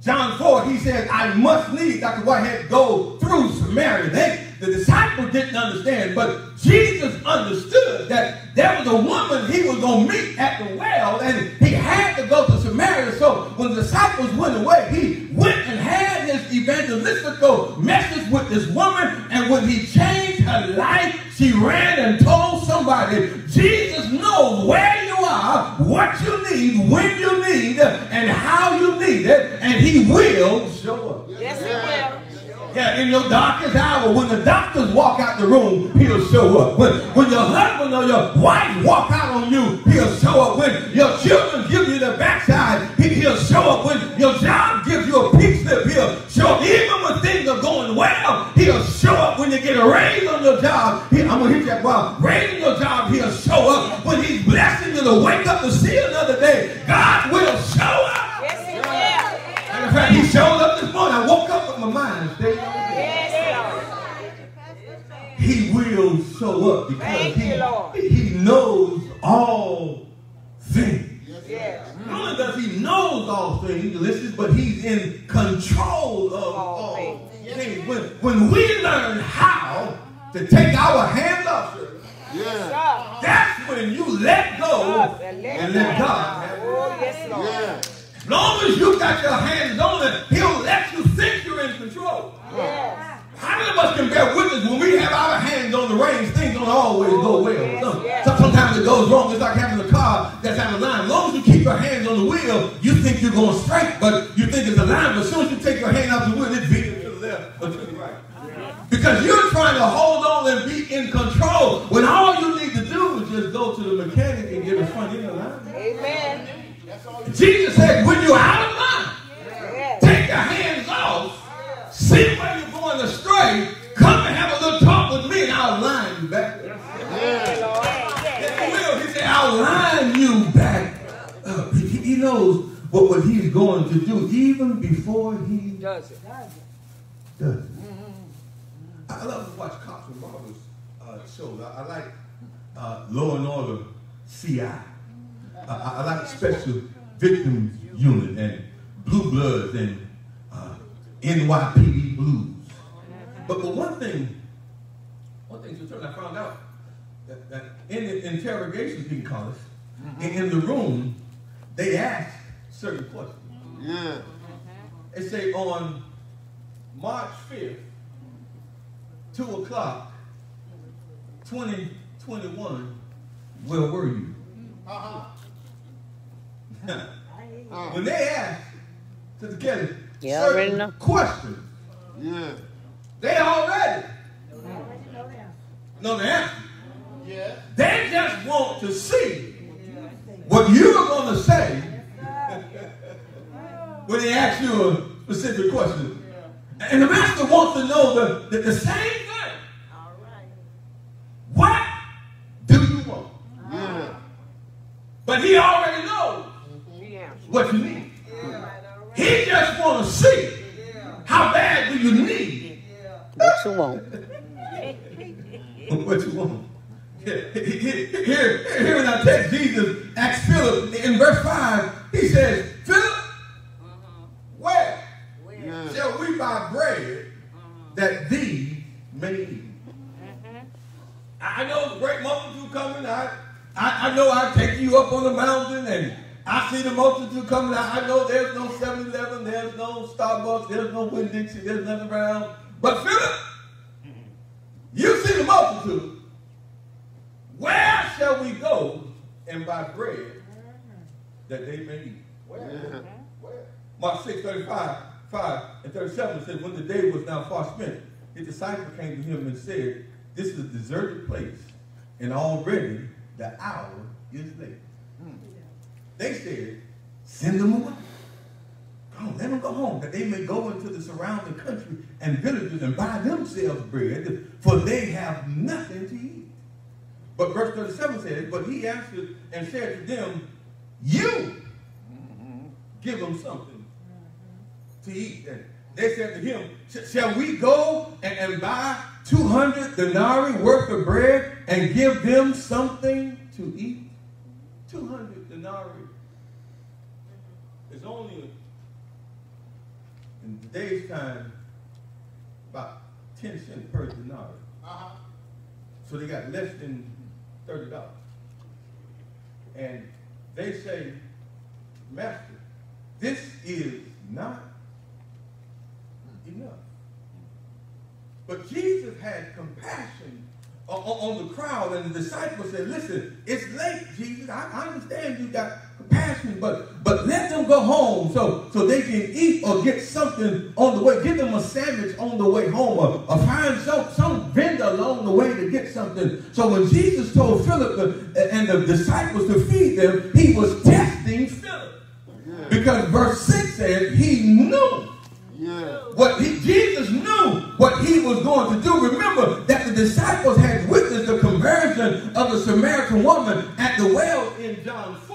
John 4, he says, I must leave Dr. Whitehead go through Samaria. They, the disciples didn't understand, but Jesus understood that there was a woman he was going to meet at the well, and he had to go to Samaria. So when the disciples went away, he went and had his evangelistical message with this woman, and when he changed her life, she ran and told somebody, Jesus knows where you are, what you need, when you need, and how you need it, and he will show up. Yes, he will. Yeah, in your darkest hour, when the doctors walk out the room, he'll show up. When, when your husband or your wife walk out on you, he'll show up. When your children give you the backside, he, will show up. When your job gives you a pink slip, he'll show up. Even when things are going well, he'll show up. When you get a raise on your job, he, I'm going to hit that while raising your job, he'll show up. When he's blessing you to wake up to see another day, God will show up. Yes, he will. And in fact, he showed up show up because he, he knows all things. Yes. Not only does he knows all things, listen, but he's in control of all, all things. When, when we learn how to take our hands off yeah. That's when you let go and let God have oh, yes, Lord. got your hands on it, he'll let you think you're in control. How many of us can bear witness when we have our hands on the reins, things don't always go well. Some, sometimes it goes wrong. It's like having a car that's having a line. As long as you keep your hands on the wheel, you think you're going straight, but you think it's a line. But as soon as you take your hand off the wheel, it veers to the left or to the right. Because you're trying to hold on and be in control when all you need to do is just go to the mechanic and get a front end line. Amen. Jesus said, when you're out of line, astray, come and have a little talk with me and I'll line you back. He will. He said, I'll line you back. Uh, he, he knows what, what he's going to do even before he Does it? does it. I love to watch cops and robbers uh, shows. I, I like uh, Law and Order CI. I, I, I like Special Victims Unit and Blue Bloods and uh, NYPD Blues. But, but one thing, one thing, Sister, I found out that, that in the interrogations, you can call it, in, in the room, they ask certain questions. Yeah. They say on March 5th, 2 o'clock, 2021, where were you? Uh-huh. Uh-huh. when they ask Sister Kelly You already certain questions, yeah. They already know the answer. Yeah. They just want to see what you're going to say when they ask you a specific question. And the master wants to know the, the, the same thing. What do you want? Yeah. But he already knows mm-hmm. what you need. He just want to see how bad do you need What you want? what you want. Here, here, here, here in our text, Jesus asked Philip in verse 5, he says, Philip, where shall we buy bread that thee may eat? I I know the great multitude coming. I, I, I know I take you up on the mountain and I see the multitude coming. I, I know there's no 7-Eleven, there's no Starbucks, there's no Winn-Dixie, there's nothing around. But Philip, you see the multitude. Where shall we go and buy bread that they may eat? Where? Where? Mark 6, 35, 5 and 37 says, When the day was now far spent, his disciples came to him and said, This is a deserted place, and already the hour is late. Hmm. They said, Send them away. On, let them go home, that they may go into the surrounding country and villages and buy themselves bread, for they have nothing to eat. But verse 37 says, But he answered and said to them, You give them something to eat. And they said to him, Shall we go and, and buy 200 denarii worth of bread and give them something to eat? 200 denarii is only, today's time, about 10 cents per denarii. Uh-huh. So they got less than thirty dollars. And they say, Master, this is not enough. But Jesus had compassion o- o- on the crowd, and the disciples said, Listen, it's late, Jesus. I, I understand you got compassion, but but let them go home so so they can eat or get something on the way. Give them a sandwich on the way home, or, or find some, some vendor along the way to get something. So when Jesus told Philip and the disciples to feed them, he was testing Philip. Because verse 6 says he knew what he, Jesus knew what he was going to do. Remember that the disciples had witnessed the conversion of the Samaritan woman at the well in John 4.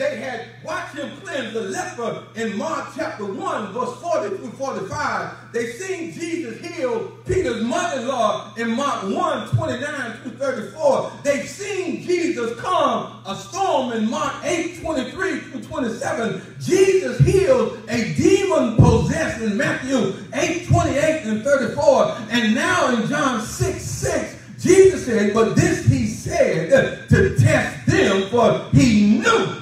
They had watched him cleanse the leper in Mark chapter 1, verse 40 through 45. They seen Jesus heal Peter's mother-in-law in Mark 1, 29 through 34. They seen Jesus calm a storm in Mark 8, 23 through 27. Jesus healed a demon possessed in Matthew 8, 28 and 34. And now in John 6, 6, Jesus said, but this he said to test them, for he knew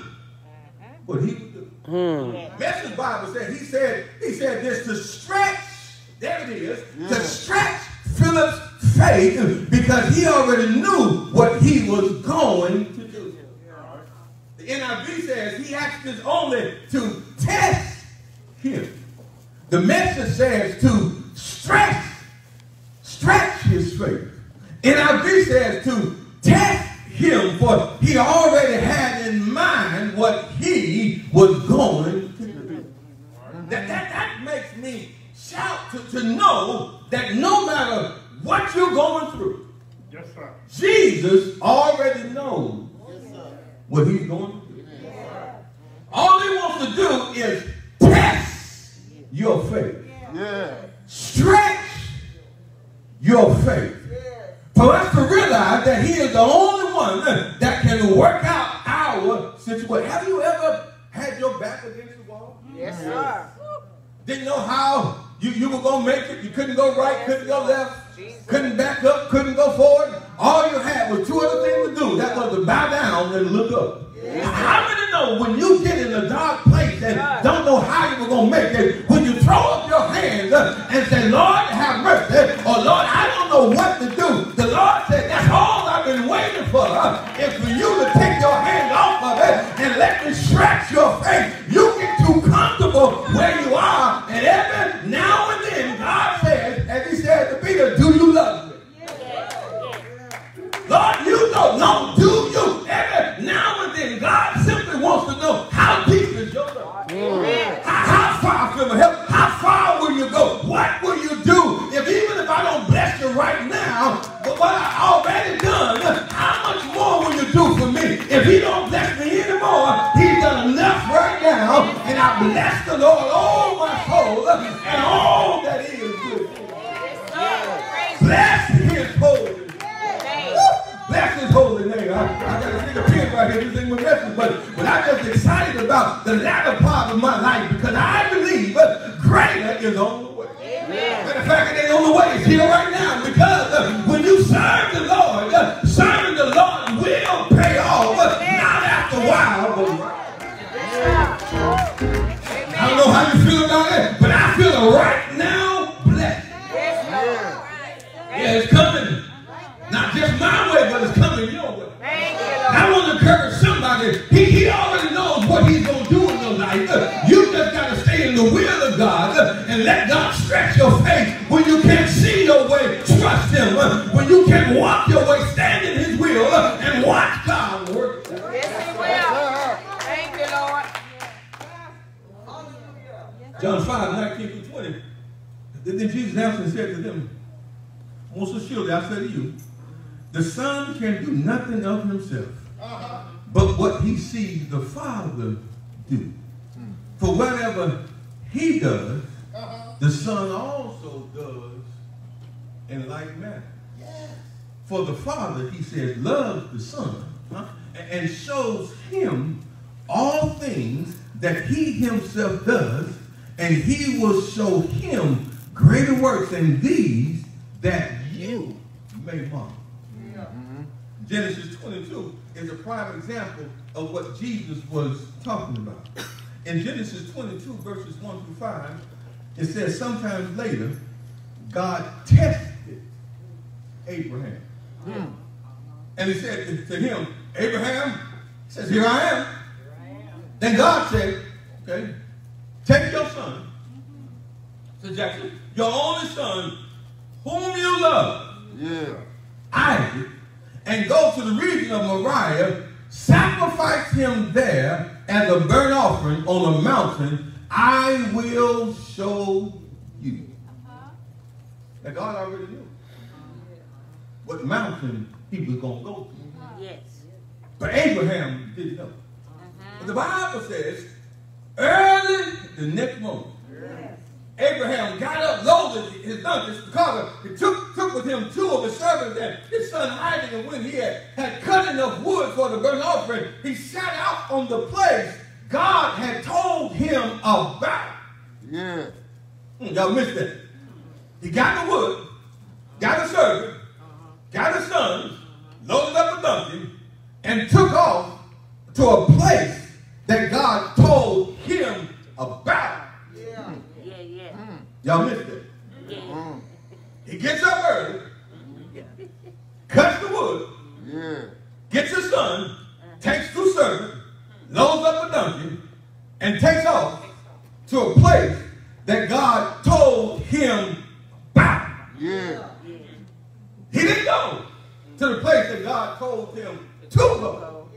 what he would do. Message Message Bible said, he said, he said this to stretch, there it is, to hmm. stretch Philip's faith because he already knew what he was going to do. The NIV says he asked us only to test him. The message says to stretch, stretch his faith. NIV says to test him, for he already had in mind what he was going to do. That, that, that makes me shout to, to know that no matter what you're going through, Yes, sir. Jesus already knows what he's going to do. All he wants to do is test your faith. Stretch your faith. Oh, For us to realize that he is the only one that can work out our situation. Have you ever had your back against the wall? Yes, sir. Didn't know how you, you were going to make it. You couldn't go right, couldn't go left, couldn't back up, couldn't go forward. All you had was two other things to do. That was to bow down and look up. How many know when you get in a dark place and don't know how you were going to make it, like manner. For the Father, he says, loves the Son huh, and shows him all things that he himself does, and he will show him greater works than these that you may marvel. Mm-hmm. Genesis 22 is a prime example of what Jesus was talking about. In Genesis 22, verses 1 through 5, it says, Sometimes later, God tested Abraham. Hmm. And he said to him, Abraham, he says, Here I am. Then God said, Okay, take your son, so Jackson, your only son, whom you love, yeah. Isaac, and go to the region of Moriah, sacrifice him there as a burnt offering on a mountain I will show you. Uh-huh. Now God already knew what mountain he was going to go to. Yes. But Abraham didn't know. Uh-huh. But the Bible says, early the next morning, Abraham got up, loaded his donkeys, because he took, took with him two of his servants and his son Isaac, and when he had, had cut enough wood for the burnt offering, he sat out on the place God had told him about. Yeah. Hmm, y'all missed that. He got the wood, got a servant, got his son, loaded up a donkey, and took off to a place that God told him about. Yeah, yeah. yeah. Y'all missed it. Yeah. He gets up early, cuts the wood, gets his son, takes two servants, loads up a donkey, and takes off to a place that God told him about. Yeah. He didn't go to the place that God told him to go.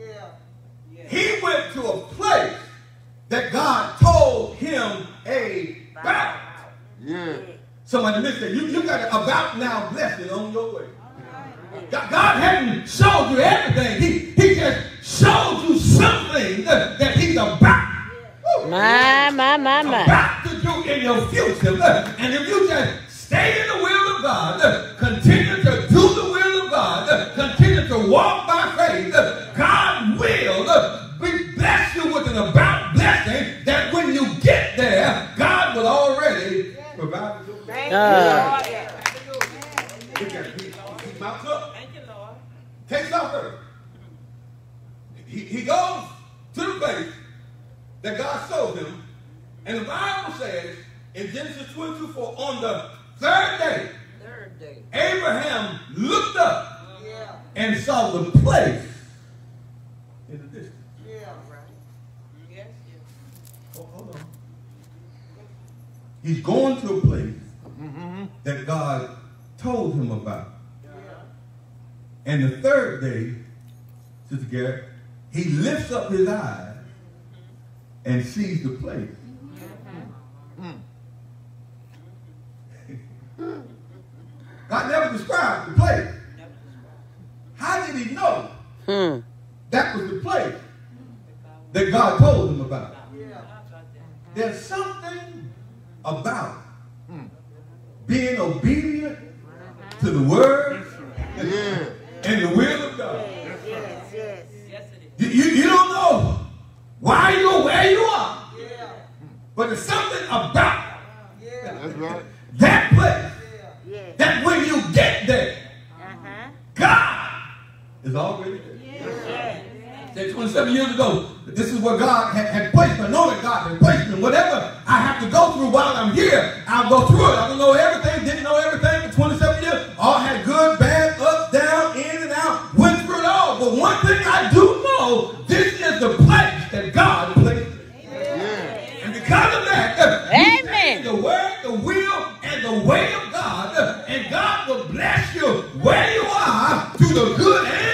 He went to a place that God told him about. Yeah. Somebody missed that. You, you got an about now blessing on your way. God, God hadn't showed you everything. He, he just showed you something that, that he's about. My, my, my, my. About to do in your future. And if you just stay in the will of God, continue walk by faith, God will be bless you with an about blessing that when you get there, God will already provide you. Uh. Look at him. He, he. Takes off her. He, he goes to the place that God showed him. And the Bible says in Genesis 22 4, on the third day, Third day. Abraham looked up and saw the place in the distance. Yeah, right. Yes, yes. Oh, hold on. He's going to a place that God told him about. And the third day, Sister Garrett, he lifts up his eyes and sees the place. Mm-hmm. God never described the place. How did he know hmm. that was the place that God told him about? There's something about being obedient to the word and the will of God. You, you, you don't know why you're where you are, but there's something about that place that when you get there, uh-huh. God is already there. Say 27 years ago, this is where God had, had placed me. I know that God had placed me. Whatever I have to go through while I'm here, I'll go through it. I don't know everything, didn't know everything for 27 years. All had good, bad, up, down, in and out, went through it all. But one thing I do know, this is the place that God placed me. And because of that, you stay in the word, the will, and the way of God, and God will bless you where you are through the good and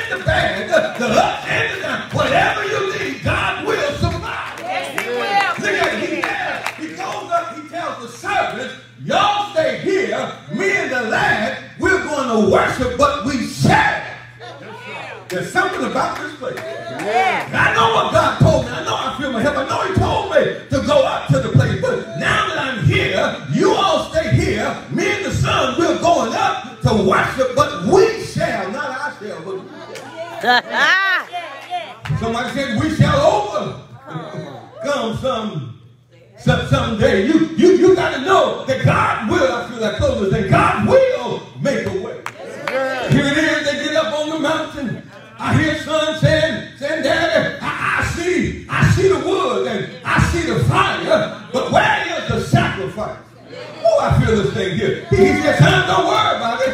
the up and the down. Whatever you need, God will supply. Yes, he will. Look at. He, he goes up, he tells the servants, y'all stay here. Me and the lad, we're going to worship, but we shall. There's something about this place. Yeah. I know what God told me. I know I feel my help. I know He told me to go up to the place. But now that I'm here, you all stay here. Me and the son, we're going up to worship, but we shall, not I shall, but Somebody said we shall overcome some, some someday. You you you gotta know that God will. I feel like closing saying God will make a way. Here it is. They get up on the mountain. I hear son saying, saying, Daddy, I, I see, I see the wood and I see the fire, but where is the sacrifice? Oh, I feel this thing here. He says, son, don't worry about it.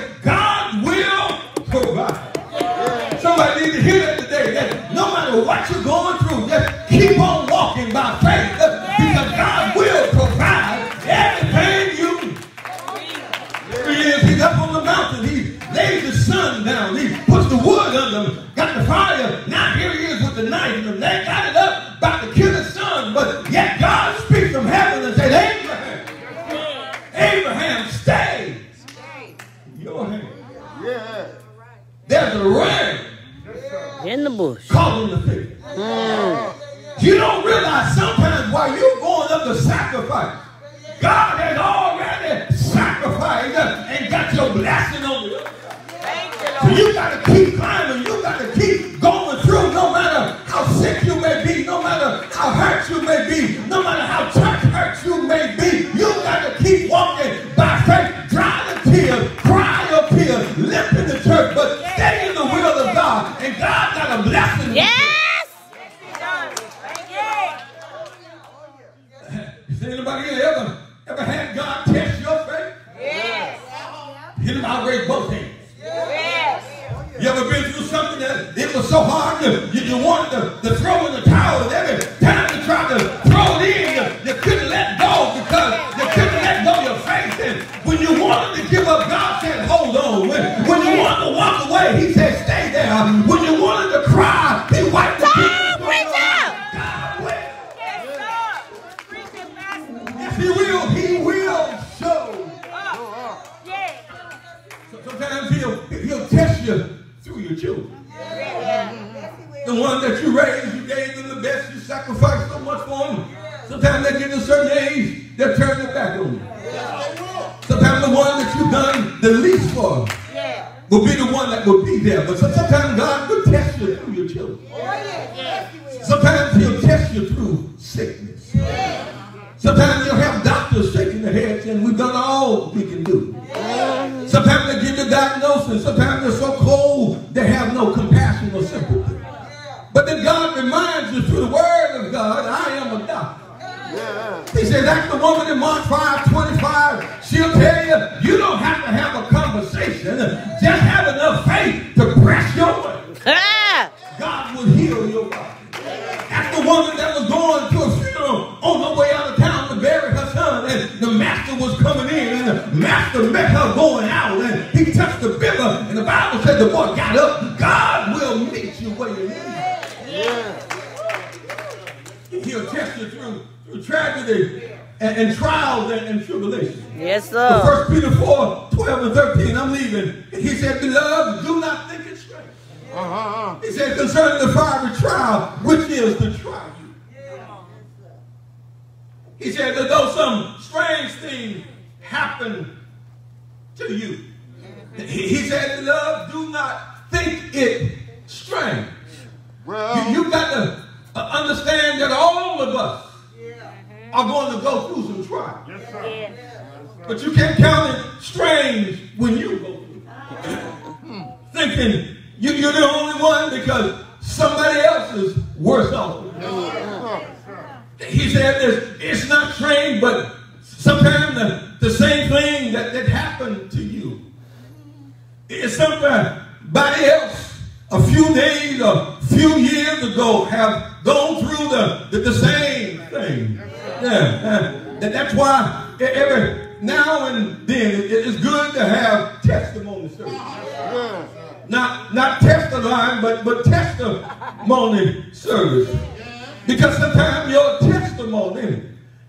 God will heal your body. That's the woman that was going to a funeral on her way out of town to bury her son. And the master was coming in and the master met her going out. And he touched the river. And the Bible said the boy got up. God will meet you where you need. He'll test you through, through tragedy and, and trials and, and tribulation. Yes, sir. First Peter 4, 12 and 13, I'm leaving. He said, Beloved, do not think it strange. He said, concerning the fiery trial, which is to try you. He said that though some strange thing happen to you, he, he said, Beloved, do not think it strange. You, you got to uh, understand that all of us are going to go through some trials. But you can't count it strange when you go through. Thinking you, you're the only one because somebody else is worse off. He said this, it's not strange, but sometimes the, the same thing that, that happened to you It's is somebody else a few days a few years ago have gone through the, the, the same thing. Yeah, yeah. That- that's why every now and then it- it's good to have testimony service. Not not testimony, but but testimony service. Because sometimes your testimony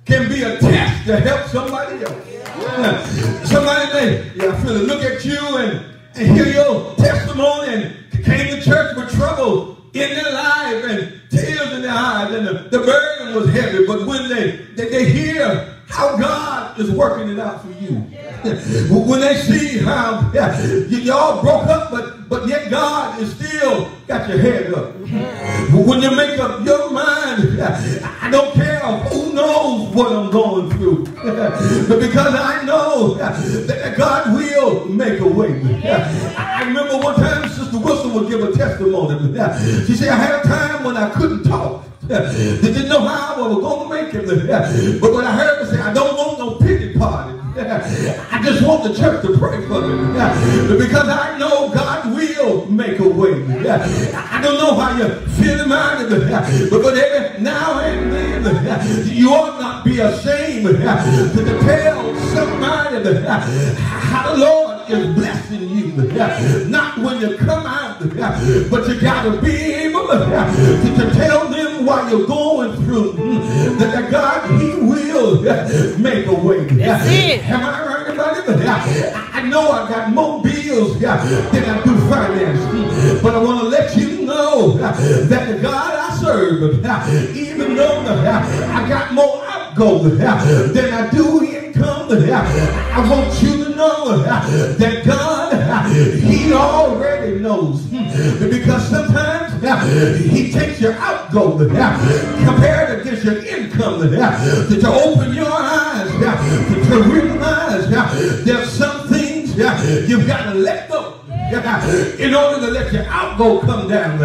can be a test to help somebody else. Somebody may yeah, feel to look at you and, and hear your testimony and came to church with trouble in their life and tears in their eyes and the, the burden was heavy. But when they, they, they hear how God is working it out for you, when they see how yeah, y'all broke up, but, but yet God is still got your head up. When you make up your mind, I don't care who knows what I'm going through. but because I know that God will make a way. I remember one time Sister Wilson would give a testimony. She said, I had a time when I couldn't talk. They didn't know how I was going to make it. But when I heard her say, I don't want no pity party. I just want the church to pray for me. Because I know God will make a way. I don't know how you feel minded, but, but every now and then you ought not be ashamed to tell somebody how the Lord is blessing you. Not when you come out, but you got to be able to tell them while you're going through that God, He will make a way. Am I right about it? I know I got more bills than I do finance, but I want to let you know that the God I serve, even though I got more outgoing than I do income, I want you to know that God, He already knows. Because sometimes He takes your outgo outgoing compared against your income to, to open your eyes to, to realize there's some things you've got to let go in order to let your outgo come down.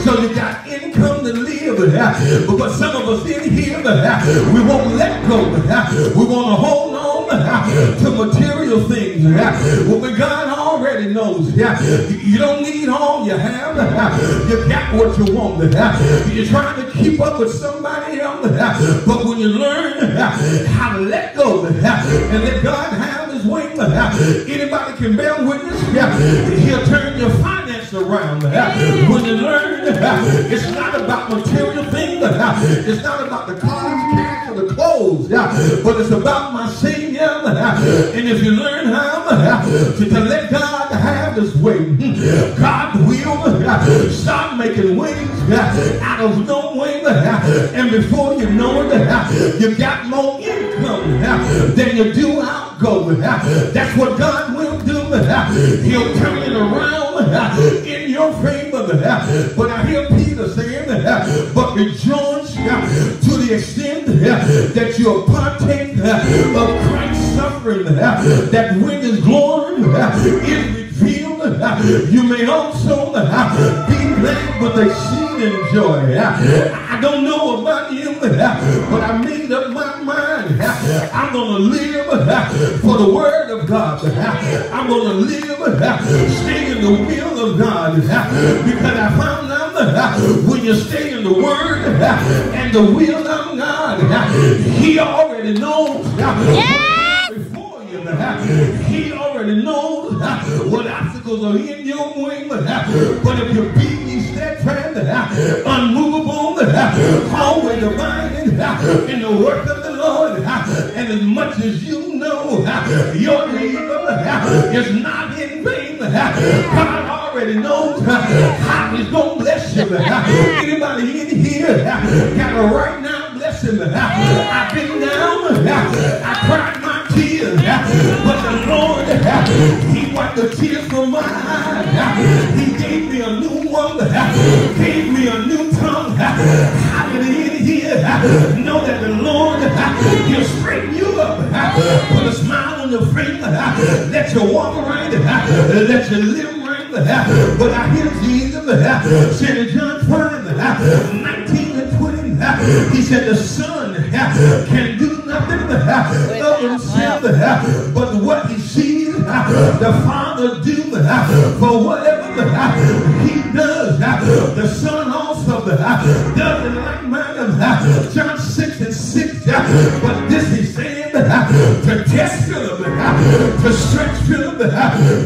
So you got income to live. But some of us in here, we won't let go. We want to hold to material things. Well, but God already knows. You don't need all you have. You got what you want. You're trying to keep up with somebody else. But when you learn how to let go and let God have his way, anybody can bear witness. He'll turn your finance around. When you learn, it's not about material things. It's not about the cars, cash, or the clothes. But it's about my Savior. And if you learn how to, let God have his way, God will start making wings out of no way. And before you know it, you got more income than you do outgo. That's what God will do. He'll turn it around in your favor. But I hear Peter saying, but rejoice to the extent that you're partaking of Christ's that when his glory is revealed, you may also be glad with exceeding joy. I don't know about you, but I made up my mind. I'm going to live for the word of God. I'm going to live, stay in the will of God. Because I found out when you stay in the word and the will of God, he already knows. Yeah. He already knows what obstacles are in your way. But if you be steadfast, unmovable, always abiding in the work of the Lord, and as much as you know your labor is not in vain, God already knows how he's going to bless you. Anybody in here got a right now blessing? I've been down, I cried my but the Lord, he wiped the tears from my eyes. He gave me a new one, gave me a new tongue. How many in here know that the Lord, he'll straighten you up, put a smile on your face, let you walk right, let you live right. But I hear Jesus said in John 5, 19 and 20, he said the Son can do nothing but what he sees the Father do for whatever he does, the Son also does in like manner. John 6 and 6, but this he said to test Philip, to stretch Philip,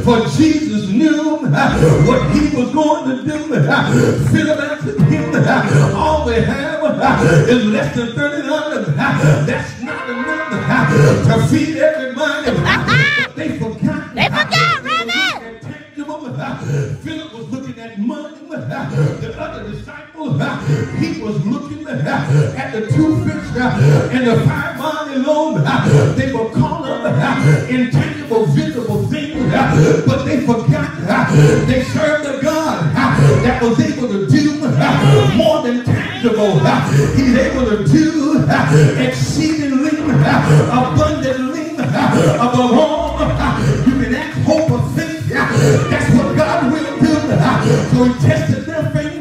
for Jesus knew what he was going to do. Philip answered him, all they have is less than 30 dollars. That's to feed everybody. they forgot. They forgot, Reverend. Philip was looking at money. The other disciples, he was looking at the two fish and the five barley loaves. They were caught up in tangible, visible things, but they forgot they served a God that was able to do more than tangible. He's able to do exceedingly, abundantly, above all you can act, hope, or think. That's what God will do. Uh, so he tested their faith.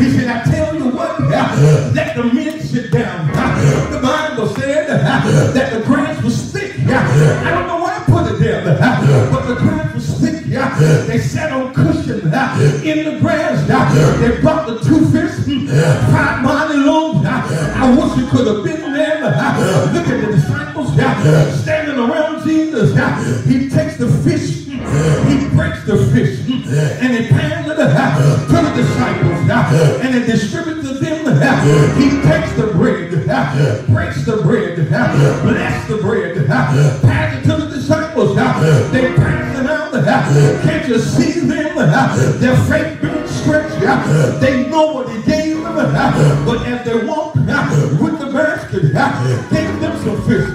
He said, I tell you what, uh, let the men sit down. Uh, the Bible said that the grass was thick. I don't know why I put it there, but the grass was thick. They sat on cushions in the grass. They brought the two fish, mm, five barley loaves. I wish you could have been. Look at the disciples. Standing around Jesus. He takes the fish. He breaks the fish. And he hands it uh, to the disciples. And he distributes to them. Uh, he takes the bread, uh, breaks the bread, bless the bread, pass it to the disciples. They pass it out. Can't you see them? Their faith being stretched. They know what he gave them. But as they walk with the gave them some fish,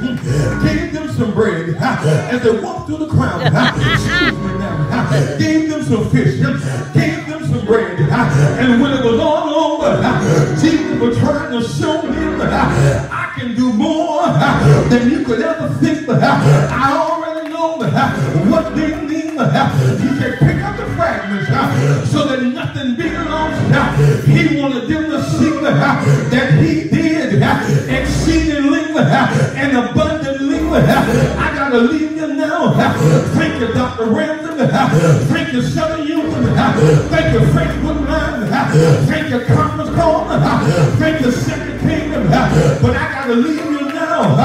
gave them some bread. As they walked through the crowd, excuse me now, gave them some fish, gave them some bread. And when it was all over, Jesus was trying to show them, I can do more than you could ever think. I already know what they need. He said, pick up the fragments so that nothing belongs. He wanted them to see that he did exceedingly and abundantly. I gotta leave you now Thank you, Dr. Ramsey. Thank you, Shelley Houston. Thank you, Frank Woodline. Thank you, Conference Call. Thank you, Second Kingdom. But I got to leave you now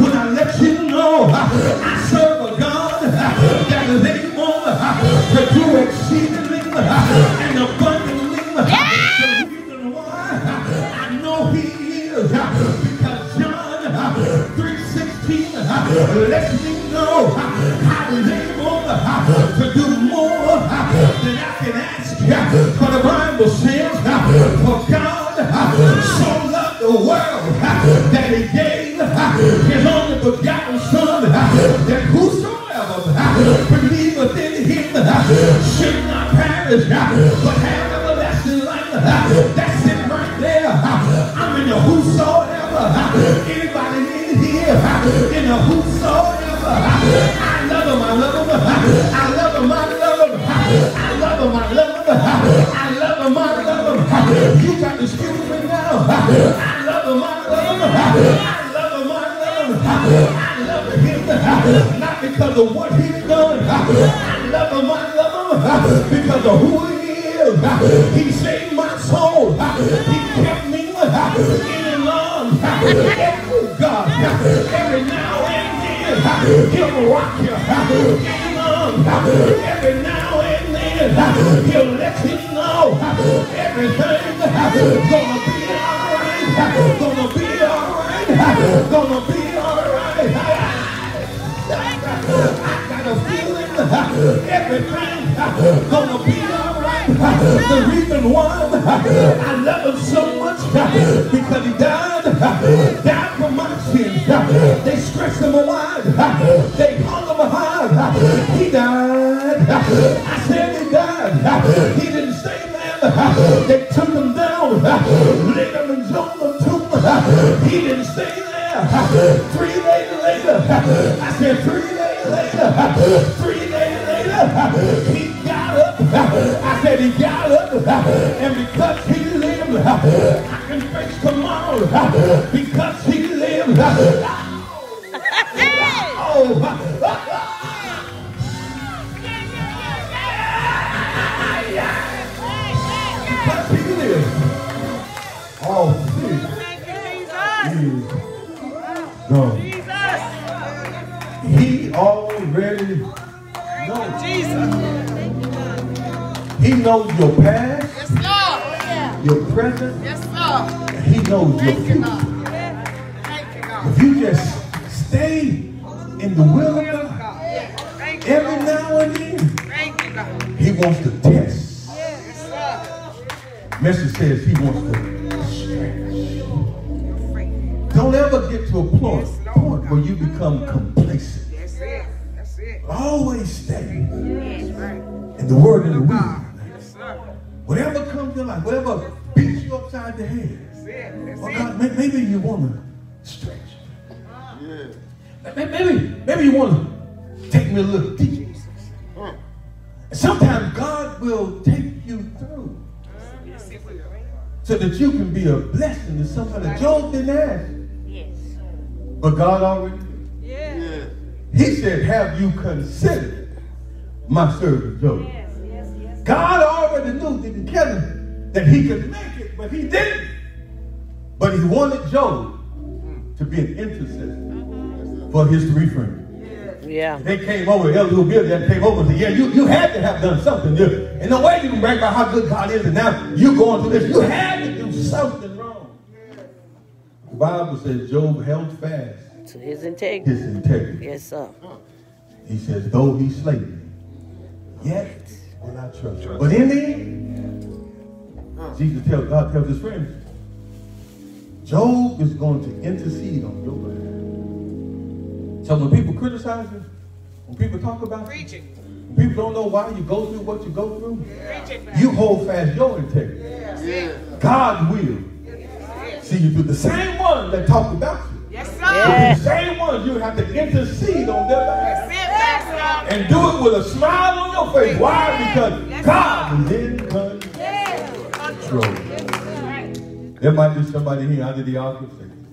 when I let you know I serve a God that is able to do exceedingly and abundantly. 3.16 lets me know how he's able to do more than I can ask. For the Bible says, for God so loved the world that he gave his only begotten Son, that whosoever believeth in him should not perish, but have everlasting life. That's it right there. I'm in the whosoever. In the whosoever. I love him, I love him. I love him, I love him. I love him, I love him. I love him, I love him. You got to excuse me now. I love him, I love him. I love him, I love him. I love him. Not because of what he's done. I love him, I love him. Because of who he is. He saved my soul. He kept me in and on. He'll rock you. Every now and then he'll let you know everything gonna be alright. Gonna be alright. Gonna be alright. I got a feeling everything gonna be alright. The reason why I love him so much because he died, died for my sins. They stretched him a wide, they hung him high. He died. I said he died. He didn't stay there. They took him down, laid him in Jones tomb. He didn't stay there. Three days later, I said three days later, three days later, he got up. I said he got up, and because he lived, I can face tomorrow. Because he lived. Your past, yes, your present, and he knows your future. My servant Job? God already knew, didn't tell him that he could make it, but he didn't. But he wanted Job to be an intercessor mm-hmm. for his three friends. Yeah. They came over, Elder Bill and came over and said, yeah, you, you had to have done something. There. And no way you can brag about how good God is and now you're going through this. You had to do something wrong. The Bible says Job held fast To his integrity. his integrity. Yes, sir. He says, though he slay me, yet will I trust. But in the end, Jesus tells, God tells his friends, Job is going to intercede on your behalf. So when people criticize you, when people talk about you, when people don't know why you go through what you go through, you hold fast your integrity. God will see you through. The same one that talked about you. Yes, sir. The same ones you have to intercede on their behalf. And do it with a smile on your face. Why? Because God is in control. There might be somebody here under the altar saying,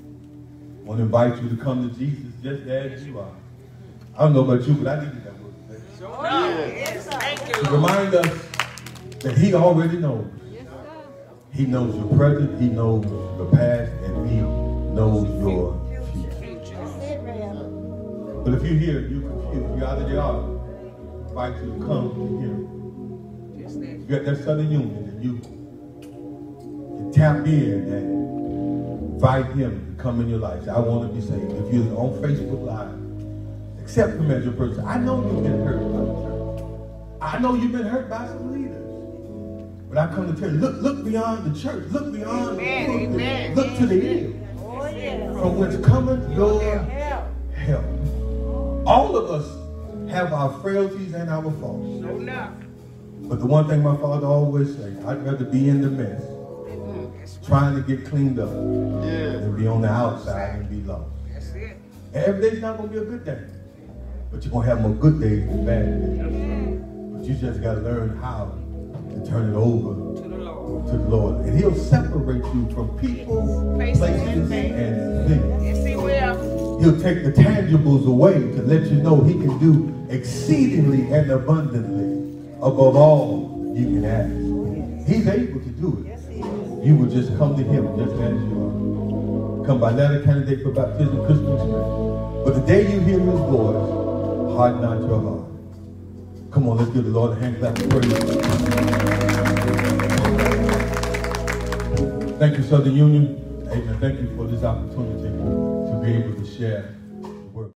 want to invite you to come to Jesus just as you are. I don't know about you, but I needed that word today. Yes. To remind us that he already knows. He knows your present, he knows your past, and he knows your future. But if you're here, you're confused, you're out of the I invite you to come to him. You got that Southern Union, and you, you tap in and invite him to come in your life. Say, I want to be saved. If you're on Facebook Live, accept him as your person. I know you've been hurt by the church. I know you've been hurt by some leaders. But I come to tell you, look, look beyond the church. Look beyond Amen, the amen. Look to the end. Oh, yeah. From whence cometh your help. All of us have our frailties and our faults. No doubt. But the one thing my father always said, I'd rather be in the mess, trying to get cleaned up, than be on the outside and be lost. That's it. Every day's not gonna be a good day, but you're gonna have more good days than bad days. But you just gotta learn how to turn it over To the Lord. to the Lord, and He'll separate you from people, Places places, and and things. Yes, he will. He'll take the tangibles away to let you know he can do exceedingly and abundantly above all you can ask. He's able to do it. You will just come to him just as you are. Come by letter candidate for baptism, experience. But the day you hear his voice, harden not your heart. Come on, let's give the Lord a hand clap of praise. Thank you, Southern Union. Amen. Thank you for this opportunity able to share